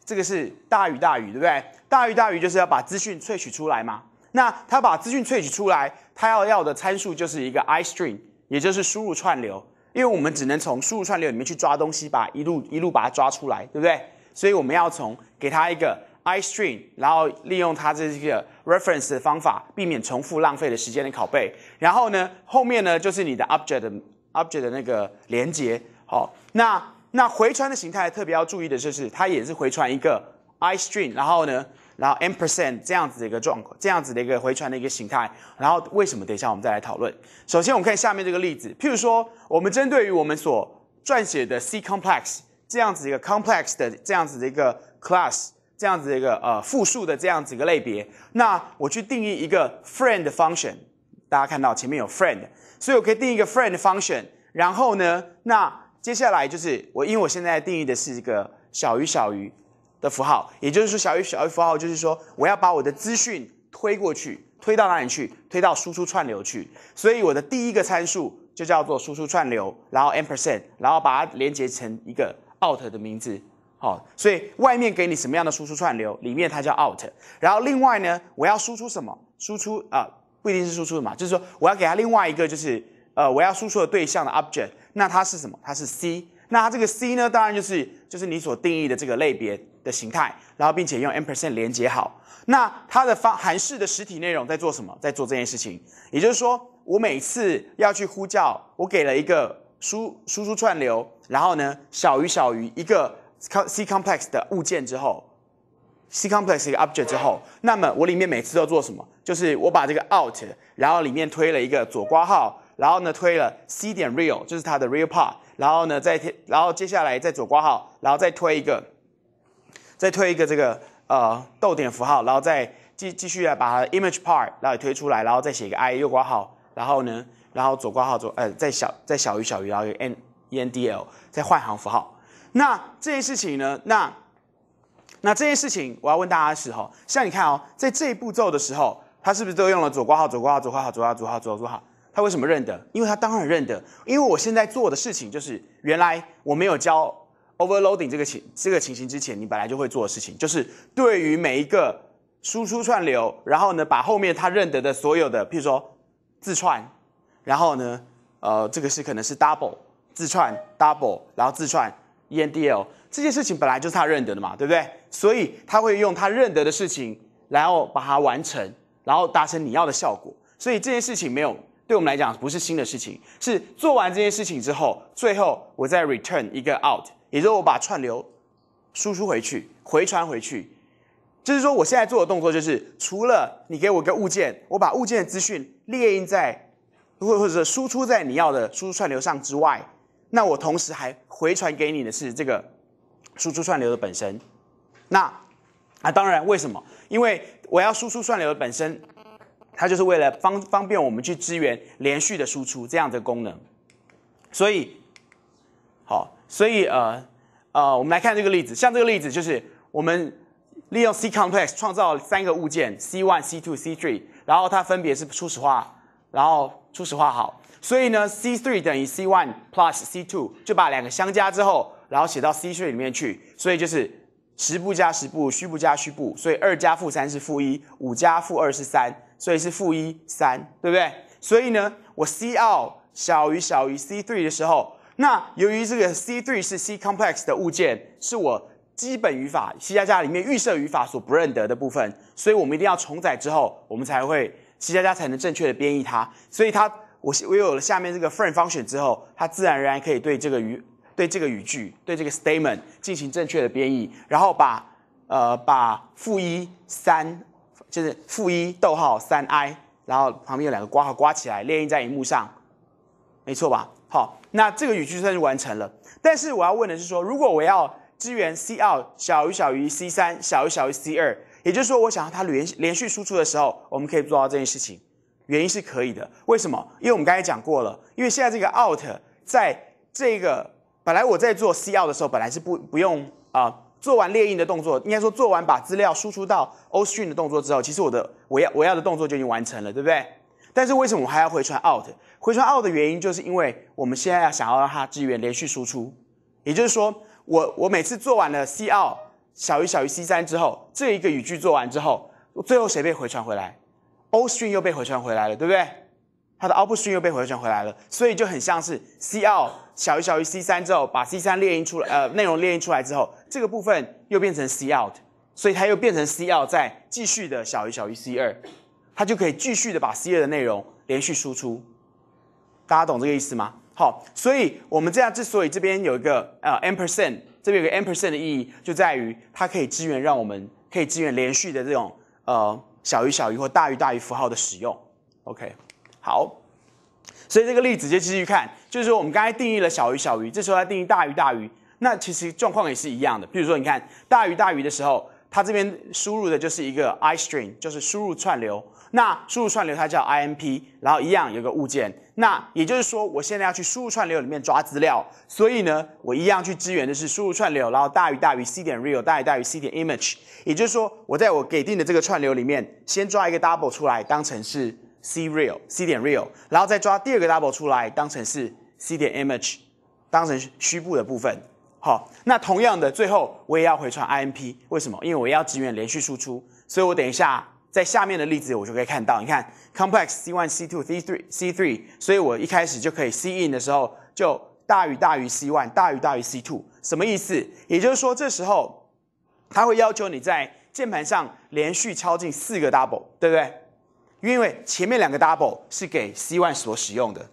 这个是大于大于，对不对？大于大于就是要把资讯萃取出来嘛。那它把资讯萃取出来，它要要的参数就是一个 i string，也就是输入串流。因为我们只能从输入串流里面去抓东西，把一路一路把它抓出来，对不对？所以我们要从给它一个 i string，然后利用它这个 reference 的方法，避免重复浪费的时间的拷贝。然后呢，后面呢就是你的 object object 的那个连接。好，那。那回传的形态特别要注意的就是，它也是回传一个 i string，然后呢，然后 m percent 这样子的一个状况，这样子的一个回传的一个形态。然后为什么？等一下我们再来讨论。首先我们看下面这个例子，譬如说，我们针对于我们所撰写的 C complex 这样子一个 complex 的这样子的一个 class，这样子的一个呃复数的这样子一个类别，那我去定义一个 friend function，大家看到前面有 friend，所以我可以定义一个 friend function，然后呢，那接下来就是我，因为我现在定义的是一个小于小于的符号，也就是说小于小于符号就是说我要把我的资讯推过去，推到哪里去？推到输出串流去。所以我的第一个参数就叫做输出串流，然后 m percent，然后把它连接成一个 out 的名字。好，所以外面给你什么样的输出串流，里面它叫 out。然后另外呢，我要输出什么？输出啊，不一定是输出的嘛，就是说我要给它另外一个就是呃我要输出的对象的 object。那它是什么？它是 C。那它这个 C 呢，当然就是就是你所定义的这个类别的形态，然后并且用 m percent 连接好。那它的方函式的实体内容在做什么？在做这件事情。也就是说，我每次要去呼叫，我给了一个输输出串流，然后呢小于小于一个 C complex 的物件之后，C complex 一个 object 之后，那么我里面每次都做什么？就是我把这个 out，然后里面推了一个左括号。然后呢，推了 c 点 real，就是它的 real part。然后呢，再贴，然后接下来再左括号，然后再推一个，再推一个这个呃逗点符号，然后再继继续来把它 image part 然后推出来，然后再写一个 i 右括号，然后呢，然后左括号左呃再小再小于小于，然后 n e n d l 再换行符号。那这件事情呢，那那这件事情我要问大家的时候，像你看哦，在这一步骤的时候，它是不是都用了左括号左括号左括号左括号左括号左括号？他为什么认得？因为他当然认得，因为我现在做的事情就是原来我没有教 overloading 这个情这个情形之前，你本来就会做的事情，就是对于每一个输出串流，然后呢把后面他认得的所有的，譬如说自串，然后呢，呃，这个是可能是 double 自串 double，然后自串 endl 这件事情本来就是他认得的嘛，对不对？所以他会用他认得的事情，然后把它完成，然后达成你要的效果。所以这件事情没有。对我们来讲不是新的事情，是做完这件事情之后，最后我再 return 一个 out，也就是我把串流输出回去，回传回去。就是说，我现在做的动作就是，除了你给我个物件，我把物件的资讯列印在，或或者输出在你要的输出串流上之外，那我同时还回传给你的是这个输出串流的本身。那啊，当然为什么？因为我要输出串流的本身。它就是为了方方便我们去支援连续的输出这样的功能，所以好，所以呃呃，我们来看这个例子，像这个例子就是我们利用 C complex 创造三个物件 C one、C two、C three，然后它分别是初始化，然后初始化好，所以呢，C three 等于 C one plus C two，就把两个相加之后，然后写到 C three 里面去，所以就是十步加十步，虚步加虚步，所以二加负三是负一，五加负二是三，所以是负一三，对不对？所以呢，我 c 二小于小于 C3 的时候，那由于这个 C3 是 C complex 的物件，是我。基本语法 C 加加里面预设语法所不认得的部分，所以我们一定要重载之后，我们才会 C 加加才能正确的编译它。所以它我我有了下面这个 friend function 之后，它自然而然可以对这个语对这个语句对这个 statement 进行正确的编译，然后把呃把负一三就是负一逗号三 i，然后旁边有两个括号刮起来，列印在荧幕上，没错吧？好，那这个语句算是完成了。但是我要问的是说，如果我要支援 C 二小于小于 C 三小于小于 C 二，也就是说，我想要它连连续输出的时候，我们可以做到这件事情。原因是可以的，为什么？因为我们刚才讲过了，因为现在这个 out 在这个本来我在做 C 二的时候，本来是不不用啊，做完列印的动作，应该说做完把资料输出到 O string 的动作之后，其实我的我要我要的动作就已经完成了，对不对？但是为什么我还要回传 out？回传 out 的原因就是因为我们现在要想要让它支援连续输出，也就是说。我我每次做完了 C 二小于小于 C 三之后，这一个语句做完之后，最后谁被回传回来？O string 又被回传回来了，对不对？它的 output string 又被回传回来了，所以就很像是 C L 小于小于 C 三之后，把 C 三列印出来，呃，内容列印出来之后，这个部分又变成 C out，所以它又变成 C out 再继续的小于小于 C 二，它就可以继续的把 C 二的内容连续输出。大家懂这个意思吗？好，所以我们这样之所以这边有一个呃 M percent，这边有个 M percent 的意义，就在于它可以支援，让我们可以支援连续的这种呃小于小于或大于大于符号的使用。OK，好，所以这个例子就继续看，就是说我们刚才定义了小于小于，这时候要定义大于大于，那其实状况也是一样的。比如说你看大于大于的时候，它这边输入的就是一个 i string，就是输入串流。那输入串流它叫 IMP，然后一样有个物件。那也就是说，我现在要去输入串流里面抓资料，所以呢，我一样去支援的是输入串流，然后大于大于 c 点 real，大于大于 c 点 image。也就是说，我在我给定的这个串流里面，先抓一个 double 出来当成是 c real c 点 real，然后再抓第二个 double 出来当成是 c 点 image，当成虚部的部分。好，那同样的，最后我也要回传 IMP，为什么？因为我要支援连续输出，所以我等一下。在下面的例子，我就可以看到，你看，complex C one C two C three C three，所以我一开始就可以 C in 的时候就大于大于 C one 大于大于 C two，什么意思？也就是说，这时候它会要求你在键盘上连续敲进四个 double，对不对？因为前面两个 double 是给 c one 所使用的，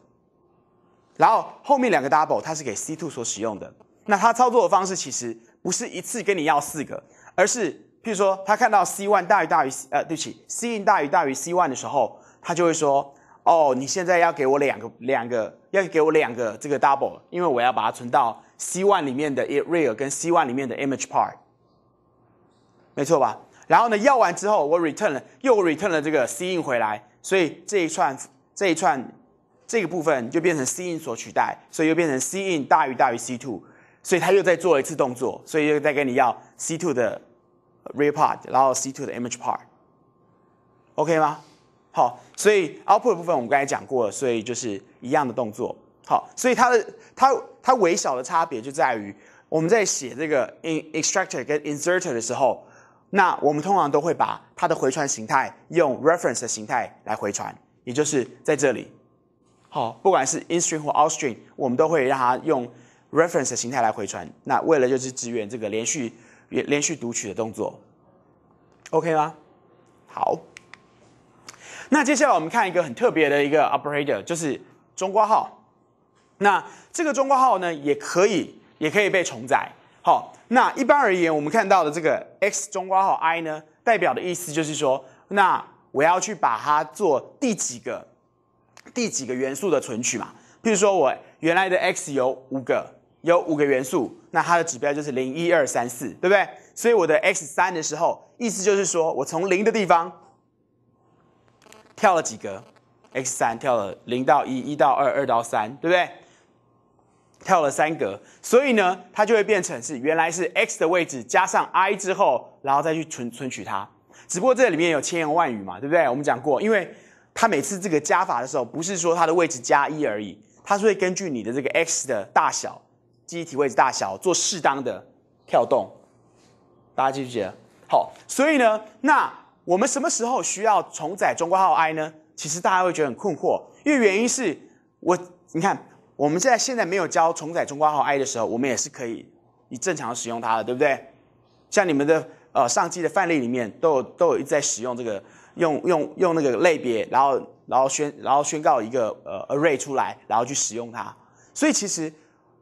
然后后面两个 double 它是给 c two 所使用的。那它操作的方式其实不是一次跟你要四个，而是。譬如说，他看到 C one 大于大于呃，对不起，C in 大于大于 C one 的时候，他就会说：哦，你现在要给我两个两个，要给我两个这个 double，因为我要把它存到 C one 里面的 real 跟 C one 里面的 image part，没错吧？然后呢，要完之后，我 return 了，又 return 了这个 C in 回来，所以这一串这一串这个部分就变成 C in 所取代，所以又变成 C in 大于大于 C two，所以他又再做了一次动作，所以又再跟你要 C two 的。real part，然后 c two 的 image part，OK 吗？好，所以 output 部分我们刚才讲过了，所以就是一样的动作。好，所以它的它它微小的差别就在于我们在写这个 in extractor 跟 inserter 的时候，那我们通常都会把它的回传形态用 reference 的形态来回传，也就是在这里。好，不管是 in string 或 out string，我们都会让它用 reference 的形态来回传。那为了就是支援这个连续。连连续读取的动作，OK 吗？好，那接下来我们看一个很特别的一个 operator，就是中括号。那这个中括号呢，也可以也可以被重载。好，那一般而言，我们看到的这个 x 中括号 i 呢，代表的意思就是说，那我要去把它做第几个第几个元素的存取嘛？譬如说我原来的 x 有五个。有五个元素，那它的指标就是零一二三四，对不对？所以我的 x 三的时候，意思就是说我从零的地方跳了几格，x 三跳了零到一，一到二，二到三，对不对？跳了三格，所以呢，它就会变成是原来是 x 的位置加上 i 之后，然后再去存存取它。只不过这里面有千言万语嘛，对不对？我们讲过，因为它每次这个加法的时候，不是说它的位置加一而已，它是会根据你的这个 x 的大小，记忆体位置大小做适当的跳动。大家记不记得？好，所以呢，那我们什么时候需要重载中括号 i 呢？其实大家会觉得很困惑，因为原因是我，你看我们在现在没有教重载中括号 i 的时候，我们也是可以以正常使用它的，对不对？像你们的呃上机的范例里面都有都有在使用这个用用用那个类别，然后然后宣然后宣告一个呃 array 出来，然后去使用它。所以其实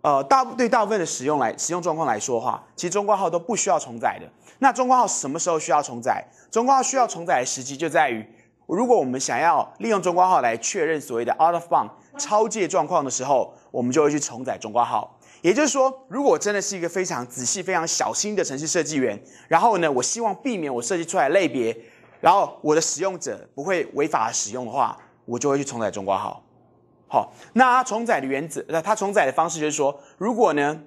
呃大对大部分的使用来使用状况来说的话，其实中括号都不需要重载的。那中括号什么时候需要重载？中括号需要重载的时机就在于，如果我们想要利用中括号来确认所谓的 out of bound 超界状况的时候，我们就会去重载中括号。也就是说，如果真的是一个非常仔细、非常小心的城市设计员，然后呢，我希望避免我设计出来类别，然后我的使用者不会违法使用的话，我就会去重载中括号。好，那它重载的原则，那它重载的方式就是说，如果呢，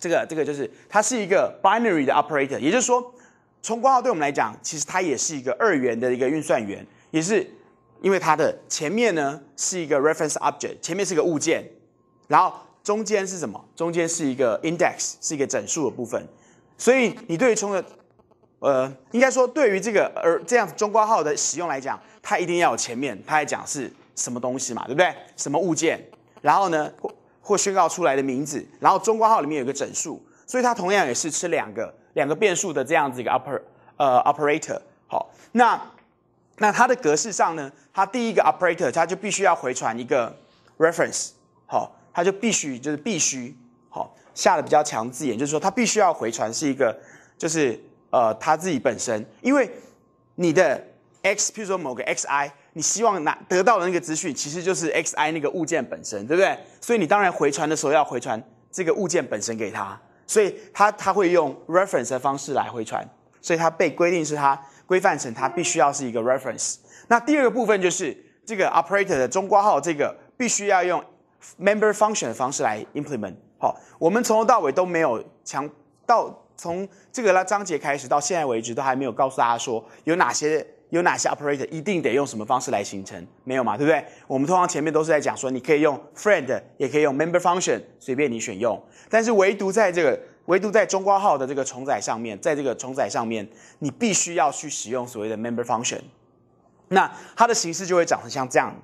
这个这个就是它是一个 binary 的 operator，也就是说，中括号对我们来讲，其实它也是一个二元的一个运算元，也是因为它的前面呢是一个 reference object，前面是个物件，然后。中间是什么？中间是一个 index，是一个整数的部分。所以你对于冲的，呃，应该说对于这个而这样中括号的使用来讲，它一定要有前面，它来讲是什么东西嘛，对不对？什么物件？然后呢，或或宣告出来的名字，然后中括号里面有个整数，所以它同样也是吃两个两个变数的这样子一个 oper 呃 operator。好，那那它的格式上呢，它第一个 operator 它就必须要回传一个 reference。好。它就必须就是必须好下的比较强字眼，就是说它必须要回传是一个就是呃它自己本身，因为你的 x，譬如说某个 xi，你希望拿得到的那个资讯其实就是 xi 那个物件本身，对不对？所以你当然回传的时候要回传这个物件本身给他，所以它它会用 reference 的方式来回传，所以它被规定是它规范成它必须要是一个 reference。那第二个部分就是这个 operator 的中括号这个必须要用。Member function 的方式来 implement，好，我们从头到尾都没有强到从这个章节开始到现在为止都还没有告诉大家说有哪些有哪些 operator 一定得用什么方式来形成，没有嘛，对不对？我们通常前面都是在讲说你可以用 friend，也可以用 member function，随便你选用，但是唯独在这个唯独在中括号的这个重载上面，在这个重载上面，你必须要去使用所谓的 member function，那它的形式就会长成像这样，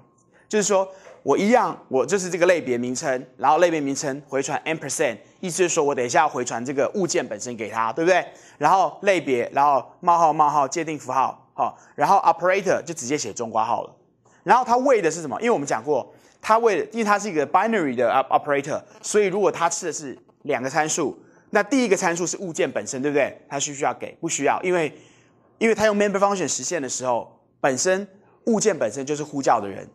就是说。我一样，我就是这个类别名称，然后类别名称回传 n percent，意思是说我等一下要回传这个物件本身给他，对不对？然后类别，然后冒号冒号界定符号，好，然后 operator 就直接写中括号了。然后它为的是什么？因为我们讲过，它为，因为它是一个 binary 的 operator，所以如果它吃的是两个参数，那第一个参数是物件本身，对不对？它需不需要给？不需要，因为因为它用 member function 实现的时候，本身物件本身就是呼叫的人。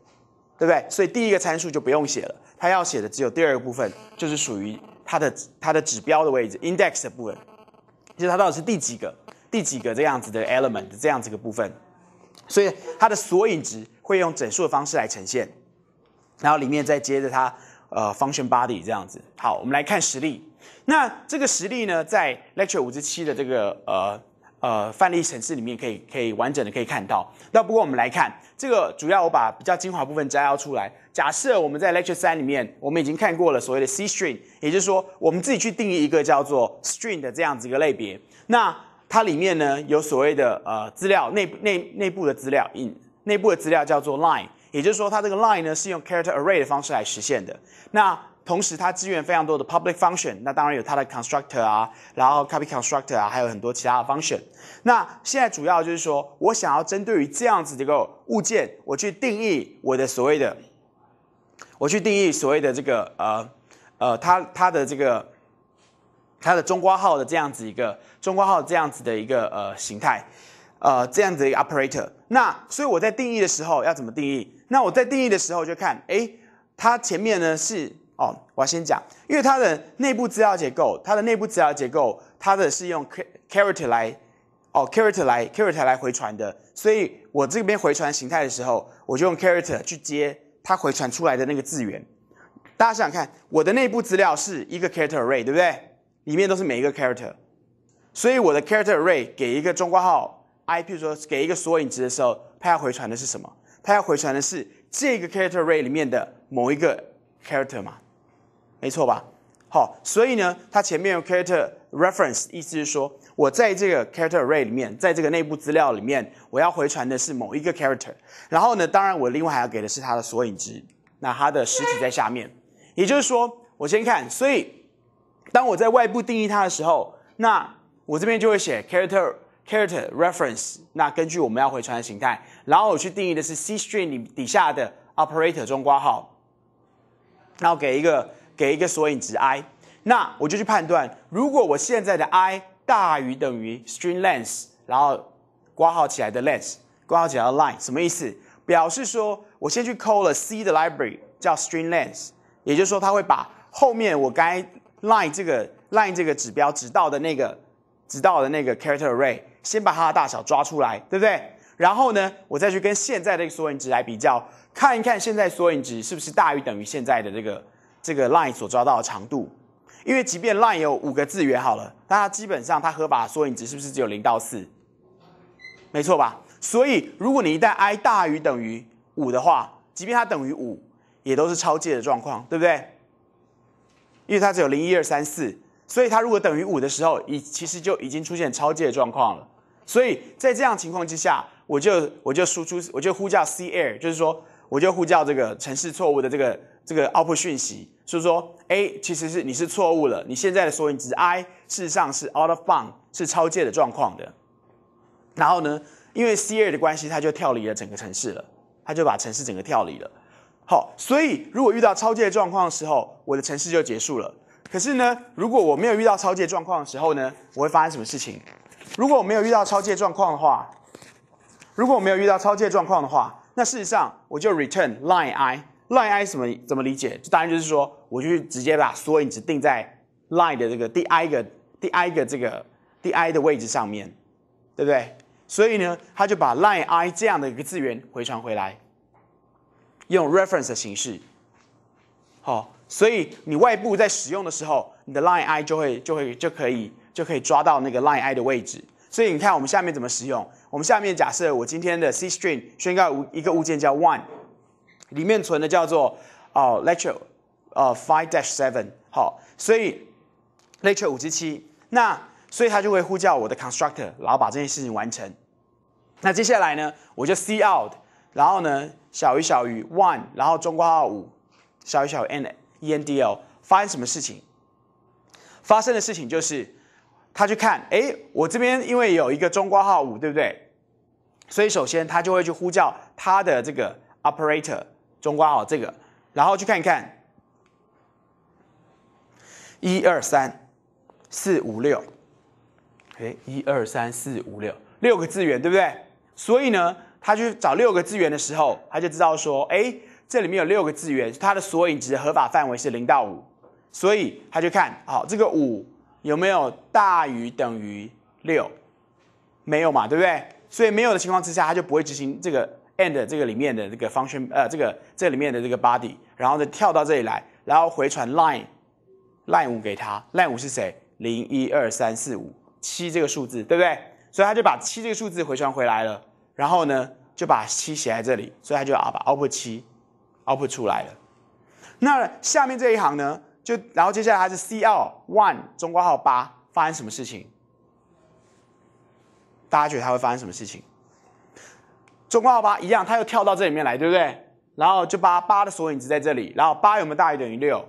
对不对？所以第一个参数就不用写了，它要写的只有第二个部分，就是属于它的它的指标的位置，index 的部分，就是它到底是第几个第几个这样子的 element 这样子个部分，所以它的索引值会用整数的方式来呈现，然后里面再接着它呃 function body 这样子。好，我们来看实例。那这个实例呢，在 lecture 五十七的这个呃。呃，范例程式里面可以可以完整的可以看到。那不过我们来看这个，主要我把比较精华部分摘要出来。假设我们在 Lecture 三里面，我们已经看过了所谓的 C string，也就是说，我们自己去定义一个叫做 string 的这样子一个类别。那它里面呢有所谓的呃资料内内内部的资料，in 内部的资料叫做 line，也就是说它这个 line 呢是用 character array 的方式来实现的。那同时，它支援非常多的 public function，那当然有它的 constructor 啊，然后 copy constructor 啊，还有很多其他的 function。那现在主要就是说我想要针对于这样子的一个物件，我去定义我的所谓的，我去定义所谓的这个呃呃，它它的这个它的中括号的这样子一个中括号这样子的一个呃形态，呃这样子一个 operator。那所以我在定义的时候要怎么定义？那我在定义的时候就看，哎，它前面呢是。哦，我要先讲，因为它的内部资料结构，它的内部资料结构，它的是用 character 来，哦 character 来 character 来回传的，所以我这边回传形态的时候，我就用 character 去接它回传出来的那个字源。大家想想看，我的内部资料是一个 character array，对不对？里面都是每一个 character，所以我的 character array 给一个中括号 i，譬如说给一个索引值的时候，它要回传的是什么？它要回传的是这个 character array 里面的某一个 character 嘛？没错吧？好，所以呢，它前面有 character reference，意思是说我在这个 character array 里面，在这个内部资料里面，我要回传的是某一个 character。然后呢，当然我另外还要给的是它的索引值，那它的实体在下面。也就是说，我先看，所以当我在外部定义它的时候，那我这边就会写 character character reference。那根据我们要回传的形态，然后我去定义的是 C string 底底下的 operator 中括号，然后给一个给一个索引值 i。那我就去判断，如果我现在的 i 大于等于 string length，然后括号起来的 length，括号起来的 line，什么意思？表示说我先去 call 了 C 的 library 叫 string length，也就是说它会把后面我该 line 这个 line 这个指标指到的那个指到的那个 character array，先把它的大小抓出来，对不对？然后呢，我再去跟现在的索引值来比较，看一看现在索引值是不是大于等于现在的这个这个 line 所抓到的长度。因为即便 line 有五个字元好了，那它基本上它合法缩影值是不是只有零到四？没错吧？所以如果你一旦 i 大于等于五的话，即便它等于五，也都是超界的状况，对不对？因为它只有零一二三四，所以它如果等于五的时候，已其实就已经出现超界的状况了。所以在这样情况之下，我就我就输出我就呼叫 c err，就是说我就呼叫这个程式错误的这个这个 output 讯息。所以说，A 其实是你是错误了，你现在的索引值 i 事实上是 out of bound，是超界的状况的。然后呢，因为 C 二的关系，它就跳离了整个城市了，它就把城市整个跳离了。好，所以如果遇到超界状况的时候，我的城市就结束了。可是呢，如果我没有遇到超界状况的时候呢，我会发生什么事情？如果我没有遇到超界状况的话，如果我没有遇到超界状况的话，那事实上我就 return line i。Line i 怎么怎么理解？就当然就是说，我就直接把索引值定在 line 的这个第 i 个第 i 个这个第 i 的位置上面，对不对？所以呢，他就把 line i 这样的一个字源回传回来，用 reference 的形式。好，所以你外部在使用的时候，你的 line i 就会就会就可以就可以抓到那个 line i 的位置。所以你看我们下面怎么使用？我们下面假设我今天的 C string 宣告一个物件叫 one。里面存的叫做哦 lecture 呃 five dash seven 好，所以 lecture 五之七，那所以它就会呼叫我的 constructor，然后把这件事情完成。那接下来呢，我就 c out，然后呢小于小于 one，然后中括号五，小于小于 n e n d l 发生什么事情？发生的事情就是他去看，哎，我这边因为有一个中括号五，对不对？所以首先他就会去呼叫他的这个 operator。中括号这个，然后去看一看，一二三四五六，哎，一二三四五六，六个字元，对不对？所以呢，他去找六个字元的时候，他就知道说，哎，这里面有六个字元，它的索引值合法范围是零到五，所以他就看，好，这个五有没有大于等于六？没有嘛，对不对？所以没有的情况之下，他就不会执行这个。And 这个里面的这个 function，呃，这个这里面的这个 body，然后呢跳到这里来，然后回传 line line 五给他，line 五是谁？零一二三四五七这个数字，对不对？所以他就把七这个数字回传回来了，然后呢就把七写在这里，所以他就啊把 output 七 output 出来了。那下面这一行呢，就然后接下来它是 cl one 中括号八，发生什么事情？大家觉得它会发生什么事情？中括号八一样，它又跳到这里面来，对不对？然后就把八的索引值在这里，然后八有没有大于等于六？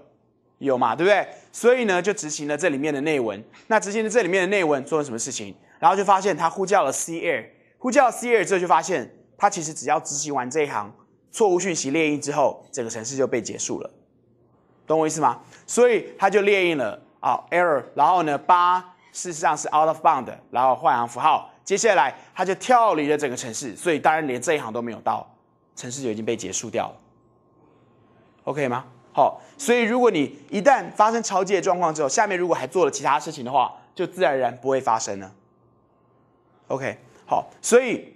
有嘛，对不对？所以呢，就执行了这里面的内文。那执行了这里面的内文做了什么事情？然后就发现它呼叫了 C air，呼叫 C air 之后就发现它其实只要执行完这一行错误讯息列印之后，整个程式就被结束了。懂我意思吗？所以它就列印了啊 error，然后呢八事实上是 out of bound，然后换行符号。接下来，它就跳离了整个城市，所以当然连这一行都没有到，城市就已经被结束掉了。OK 吗？好，所以如果你一旦发生超界状况之后，下面如果还做了其他事情的话，就自然而然不会发生了。OK，好，所以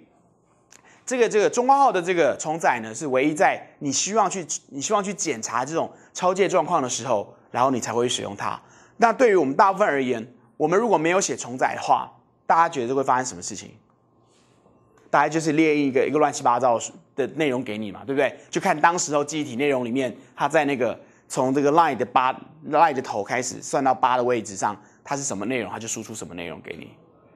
这个这个中括号的这个重载呢，是唯一在你希望去你希望去检查这种超界状况的时候，然后你才会使用它。那对于我们大部分而言，我们如果没有写重载的话，大家觉得会发生什么事情？大概就是列一个一个乱七八糟的内容给你嘛，对不对？就看当时候记忆体内容里面，它在那个从这个 line 的八 line 的头开始算到八的位置上，它是什么内容，它就输出什么内容给你。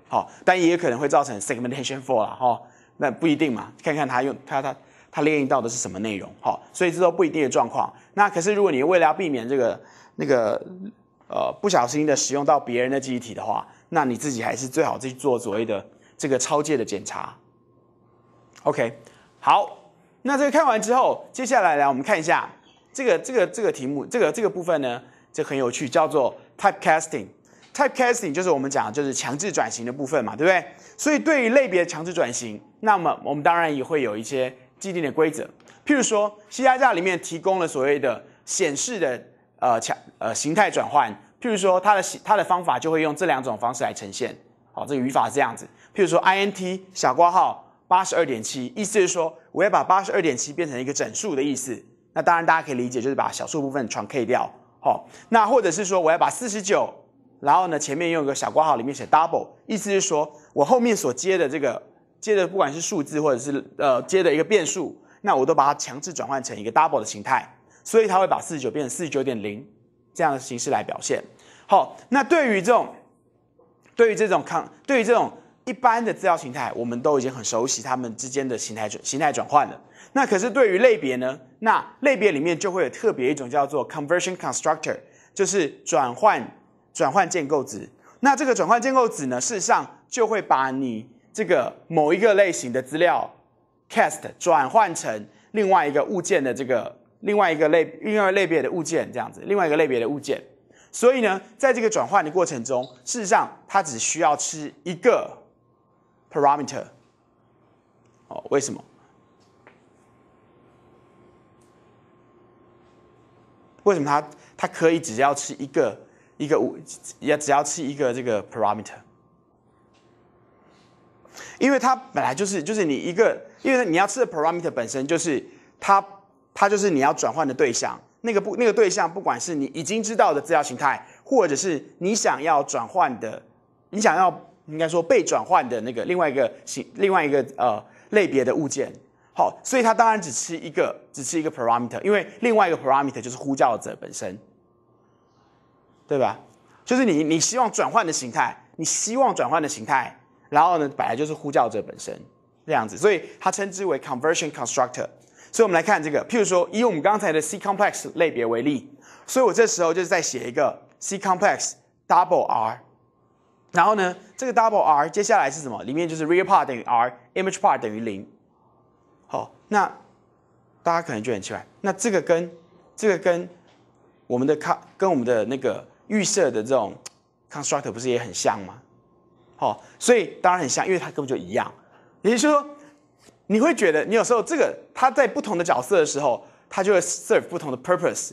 好，但也可能会造成 segmentation fault 啦，哈，那不一定嘛，看看它用它它它列印到的是什么内容，好，所以这都不一定的状况。那可是如果你为了要避免这个那个呃不小心的使用到别人的记忆体的话，那你自己还是最好去做所谓的这个超界的检查。OK，好，那这个看完之后，接下来来我们看一下这个这个这个题目，这个这个部分呢，这很有趣，叫做 typecasting。typecasting 就是我们讲就是强制转型的部分嘛，对不对？所以对于类别强制转型，那么我们当然也会有一些既定的规则，譬如说 C 加加里面提供了所谓的显示的呃强呃形态转换，譬如说它的它的方法就会用这两种方式来呈现。好，这个语法是这样子，譬如说 int 小括号八十二点七，意思是说我要把八十二点七变成一个整数的意思。那当然大家可以理解就是把小数部分全 k 掉。好，那或者是说我要把四十九。然后呢，前面用一个小括号，里面写 double，意思是说我后面所接的这个接的不管是数字或者是呃接的一个变数，那我都把它强制转换成一个 double 的形态，所以它会把四十九变成四十九点零这样的形式来表现。好，那对于这种对于这种抗对于这种一般的资料形态，我们都已经很熟悉它们之间的形态转形态转换了。那可是对于类别呢？那类别里面就会有特别一种叫做 conversion constructor，就是转换。转换建构子，那这个转换建构子呢，事实上就会把你这个某一个类型的资料 cast 转换成另外一个物件的这个另外一个类另外类别的物件这样子，另外一个类别的物件。所以呢，在这个转换的过程中，事实上它只需要吃一个 parameter。哦，为什么？为什么它它可以只要吃一个？一个五也只要吃一个这个 parameter，因为它本来就是就是你一个，因为你要吃的 parameter 本身就是它它就是你要转换的对象，那个不那个对象不管是你已经知道的资料形态，或者是你想要转换的，你想要应该说被转换的那个另外一个形另外一个呃类别的物件，好，所以它当然只吃一个只吃一个 parameter，因为另外一个 parameter 就是呼叫者本身。对吧？就是你你希望转换的形态，你希望转换的形态，然后呢，本来就是呼叫者本身这样子，所以它称之为 conversion constructor。所以我们来看这个，譬如说以我们刚才的 C complex 类别为例，所以我这时候就是在写一个 C complex double R，然后呢，这个 double R 接下来是什么？里面就是 real part 等于 R，image part 等于零。好，那大家可能就很奇怪，那这个跟这个跟我们的看跟我们的那个预设的这种 constructor 不是也很像吗？好，所以当然很像，因为它根本就一样。也就是说，你会觉得你有时候这个它在不同的角色的时候，它就会 serve 不同的 purpose。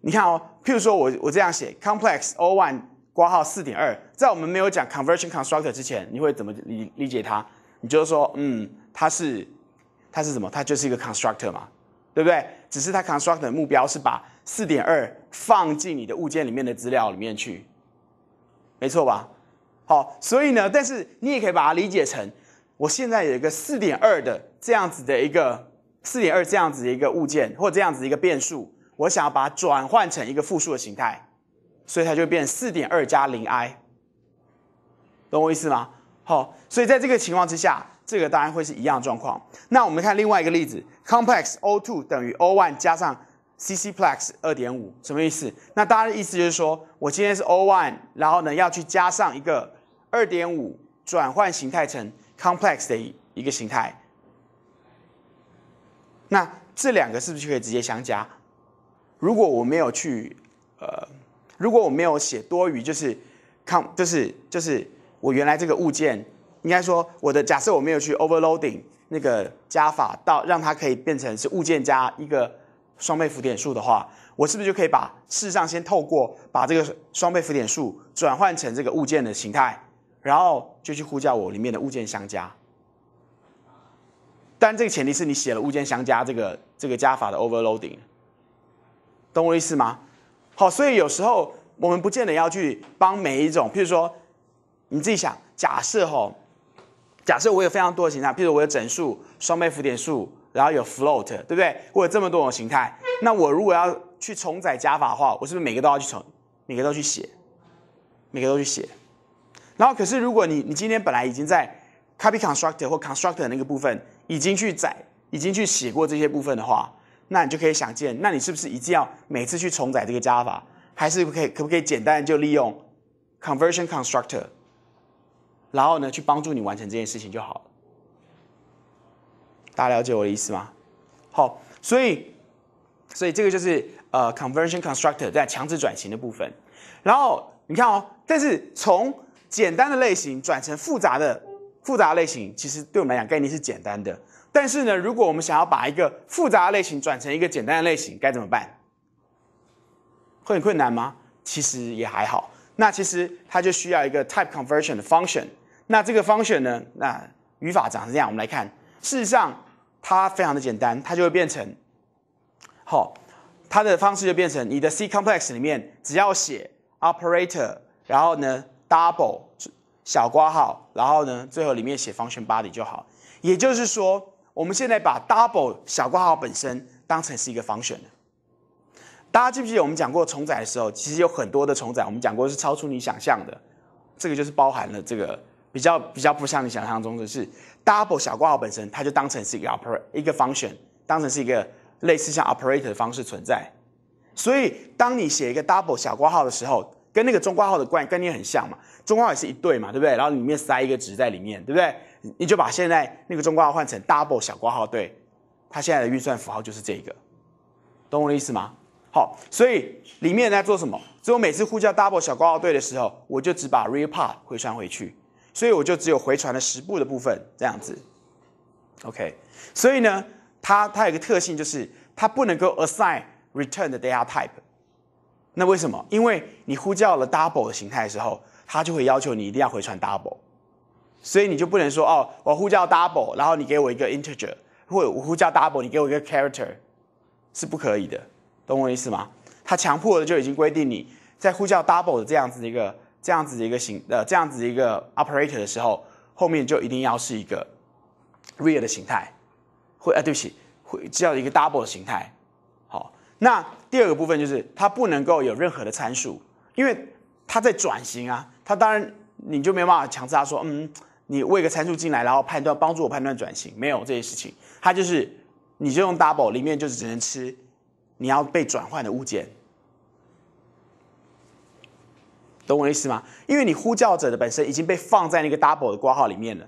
你看哦，譬如说我我这样写 complex o one 挂号四点二，在我们没有讲 conversion constructor 之前，你会怎么理理解它？你就是说，嗯，它是它是什么？它就是一个 constructor 嘛，对不对？只是它 constructor 的目标是把四点二放进你的物件里面的资料里面去，没错吧？好，所以呢，但是你也可以把它理解成，我现在有一个四点二的这样子的一个四点二这样子的一个物件，或这样子一个变数，我想要把它转换成一个复数的形态，所以它就变四点二加零 i，懂我意思吗？好，所以在这个情况之下，这个当然会是一样状况。那我们看另外一个例子，complex o two 等于 o one 加上。C C Plex 二点五什么意思？那大家的意思就是说，我今天是 O one，然后呢要去加上一个二点五，转换形态成 Complex 的一个形态。那这两个是不是就可以直接相加？如果我没有去呃，如果我没有写多余，就是 com 就是就是我原来这个物件，应该说我的假设我没有去 overloading 那个加法到让它可以变成是物件加一个。双倍浮点数的话，我是不是就可以把事实上先透过把这个双倍浮点数转换成这个物件的形态，然后就去呼叫我里面的物件相加？但这个前提是你写了物件相加这个这个加法的 overloading，懂我意思吗？好，所以有时候我们不见得要去帮每一种，譬如说你自己想，假设哈，假设我有非常多的形态，譬如我有整数、双倍浮点数，然后有 float，对不对？我有这么多种形态，那我如果要去重载加法的话，我是不是每个都要去重，每个都去写，每个都去写？然后可是如果你你今天本来已经在 copy constructor 或 constructor 那个部分已经去载，已经去写过这些部分的话，那你就可以想见，那你是不是一定要每次去重载这个加法，还是可以可不可以简单就利用 conversion constructor？然后呢，去帮助你完成这件事情就好了。大家了解我的意思吗？好，所以，所以这个就是呃，conversion constructor 在强制转型的部分。然后你看哦，但是从简单的类型转成复杂的复杂类型，其实对我们来讲概念是简单的。但是呢，如果我们想要把一个复杂的类型转成一个简单的类型，该怎么办？会很困难吗？其实也还好。那其实它就需要一个 type conversion 的 function。那这个 function 呢？那语法长成这样，我们来看。事实上，它非常的简单，它就会变成，好，它的方式就变成你的 C complex 里面只要写 operator，然后呢 double 小括号，然后呢最后里面写 function body 就好。也就是说，我们现在把 double 小括号本身当成是一个 function 大家记不记得我们讲过重载的时候，其实有很多的重载，我们讲过是超出你想象的，这个就是包含了这个。比较比较不像你想象中的是，double 小括号本身它就当成是一个 oper 一个 function，当成是一个类似像 operator 的方式存在。所以当你写一个 double 小括号的时候，跟那个中括号的概概念很像嘛，中括号也是一对嘛，对不对？然后里面塞一个值在里面，对不对？你就把现在那个中括号换成 double 小括号对，它现在的运算符号就是这个，懂我的意思吗？好，所以里面在做什么？所以我每次呼叫 double 小括号对的时候，我就只把 real part 回传回去。所以我就只有回传了十步的部分这样子，OK。所以呢，它它有一个特性就是它不能够 assign return 的 data type。那为什么？因为你呼叫了 double 的形态的时候，它就会要求你一定要回传 double。所以你就不能说哦，我呼叫 double，然后你给我一个 integer，或者我呼叫 double，你给我一个 character，是不可以的，懂我意思吗？它强迫的就已经规定你在呼叫 double 的这样子的一个。这样子的一个形呃，这样子的一个 operator 的时候，后面就一定要是一个 real 的形态，会啊，对不起，会叫一个 double 的形态。好，那第二个部分就是它不能够有任何的参数，因为它在转型啊，它当然你就没有办法强制它说，嗯，你喂个参数进来，然后判断帮助我判断转型，没有这些事情，它就是你就用 double 里面就是只能吃你要被转换的物件。懂我意思吗？因为你呼叫者的本身已经被放在那个 double 的挂号里面了，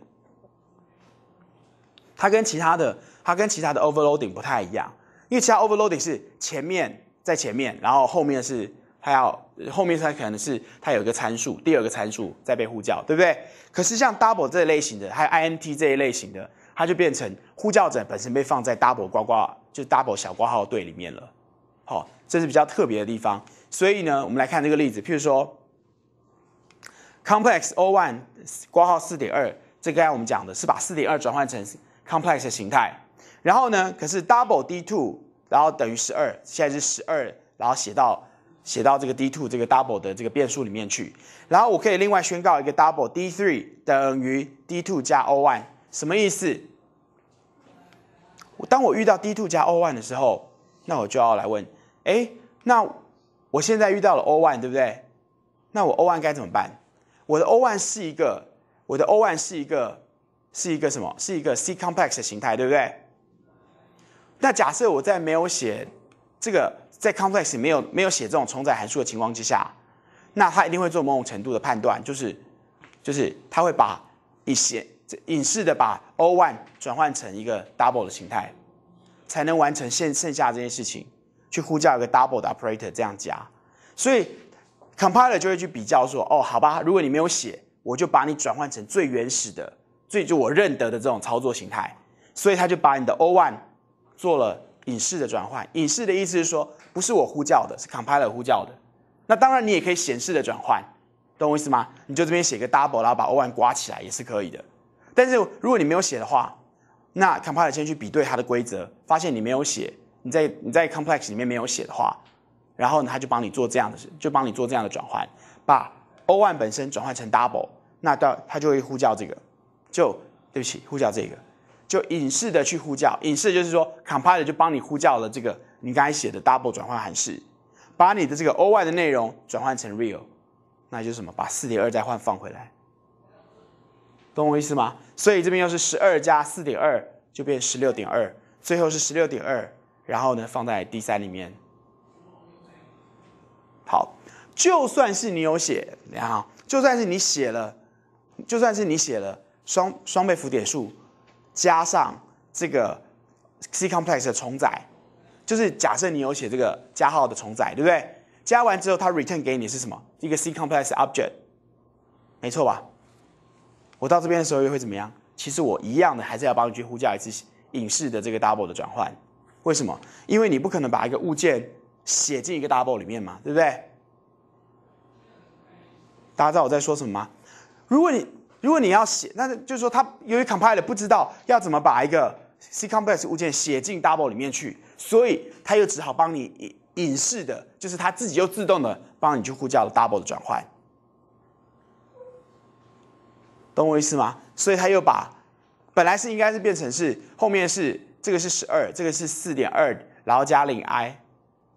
它跟其他的它跟其他的 overloading 不太一样，因为其他 overloading 是前面在前面，然后后面是它要后面它可能是它有一个参数，第二个参数在被呼叫，对不对？可是像 double 这一类型的，还有 int 这一类型的，它就变成呼叫者本身被放在 double 挂挂，就 double 小挂号队里面了。好，这是比较特别的地方。所以呢，我们来看这个例子，譬如说。complex O one 括号四点二，这刚才我们讲的是把四点二转换成 complex 的形态，然后呢，可是 double D two，然后等于十二，现在是十二，然后写到写到这个 D two 这个 double 的这个变数里面去，然后我可以另外宣告一个 double D three 等于 D two 加 O one，什么意思？当我遇到 D two 加 O one 的时候，那我就要来问，哎，那我现在遇到了 O one，对不对？那我 O one 该怎么办？我的 O one 是一个，我的 O one 是一个，是一个什么？是一个 C complex 的形态，对不对？那假设我在没有写这个在 complex 没有没有写这种重载函数的情况之下，那它一定会做某种程度的判断，就是就是它会把一些隐式的把 O one 转换成一个 double 的形态，才能完成剩剩下这件事情，去呼叫一个 double 的 operator 这样加，所以。compiler 就会去比较说，哦，好吧，如果你没有写，我就把你转换成最原始的、最就我认得的这种操作形态，所以他就把你的 O one 做了隐式的转换。隐式的意思是说，不是我呼叫的，是 compiler 呼叫的。那当然你也可以显示的转换，懂我意思吗？你就这边写个 double，然后把 O one 刮起来也是可以的。但是如果你没有写的话，那 compiler 先去比对它的规则，发现你没有写，你在你在 complex 里面没有写的话。然后呢，他就帮你做这样的事，就帮你做这样的转换，把 O one 本身转换成 double，那到他就会呼叫这个，就对不起，呼叫这个，就隐式的去呼叫，隐式就是说 compiler 就帮你呼叫了这个你刚才写的 double 转换函式，把你的这个 OY 的内容转换成 real，那就是什么？把四点二再换放回来，懂我意思吗？所以这边又是十二加四点二，就变十六点二，最后是十六点二，然后呢放在 D 三里面。好，就算是你有写，然后就算是你写了，就算是你写了双双倍浮点数，加上这个 C complex 的重载，就是假设你有写这个加号的重载，对不对？加完之后，它 return 给你是什么？一个 C complex object，没错吧？我到这边的时候又会怎么样？其实我一样的，还是要帮你去呼叫一次隐式的这个 double 的转换。为什么？因为你不可能把一个物件写进一个 double 里面嘛，对不对？大家知道我在说什么吗？如果你如果你要写，那就是说，它由于 compiler 不知道要怎么把一个 C complex 物件写进 double 里面去，所以他又只好帮你隐隐式的，就是他自己又自动的帮你去呼叫了 double 的转换。懂我意思吗？所以他又把本来是应该是变成是后面是这个是十二，这个是四点二，然后加零 i，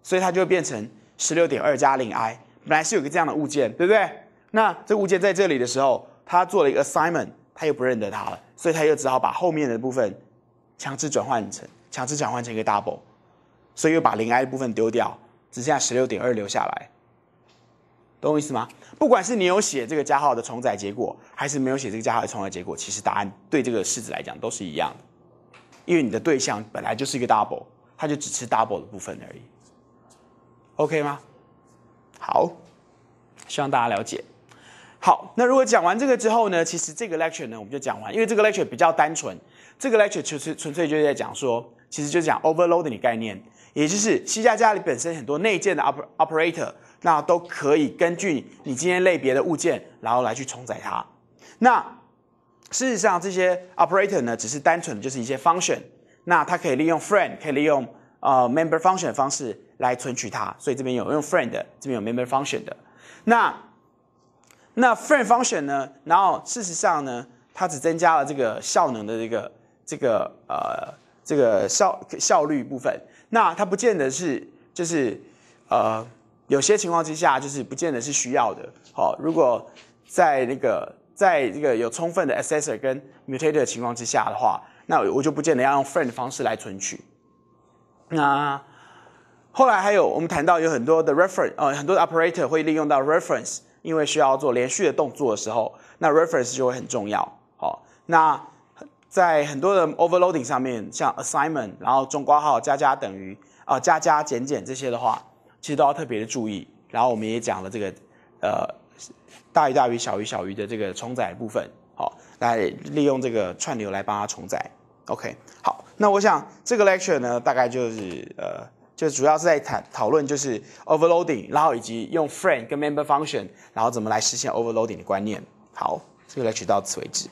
所以它就变成十六点二加零 i。本来是有个这样的物件，对不对？那这物件在这里的时候，他做了一个 assignment，他又不认得它了，所以他又只好把后面的部分强制转换成强制转换成一个 double，所以又把零 i 的部分丢掉，只剩下十六点二留下来。懂我意思吗？不管是你有写这个加号的重载结果，还是没有写这个加号的重载结果，其实答案对这个式子来讲都是一样的，因为你的对象本来就是一个 double，它就只吃 double 的部分而已。OK 吗？好，希望大家了解。好，那如果讲完这个之后呢，其实这个 lecture 呢我们就讲完，因为这个 lecture 比较单纯，这个 lecture 其实纯粹就是在讲说，其实就是讲 overload 的概念，也就是 C 加加里本身很多内建的 operator。那都可以根据你今天类别的物件，然后来去重载它。那事实上，这些 operator 呢，只是单纯的就是一些 function。那它可以利用 friend，可以利用呃 member function 的方式来存取它。所以这边有用 friend 的，这边有 member function 的。那那 friend function 呢？然后事实上呢，它只增加了这个效能的这个这个呃这个效效率部分。那它不见得是就是呃。有些情况之下，就是不见得是需要的。好，如果在那个在这个有充分的 accessor 跟 mutator 的情况之下的话，那我就不见得要用 friend 的方式来存取。那后来还有我们谈到有很多的 reference，呃，很多的 operator 会利用到 reference，因为需要做连续的动作的时候，那 reference 就会很重要。好，那在很多的 overloading 上面，像 assignment，然后中括号加加等于啊加加减减这些的话。其实都要特别的注意，然后我们也讲了这个，呃，大于大于小于小于的这个重载部分，好，来利用这个串流来帮它重载。OK，好，那我想这个 lecture 呢，大概就是呃，就主要是在谈讨论就是 overloading，然后以及用 friend 跟 member function，然后怎么来实现 overloading 的观念。好，这个来学到此为止。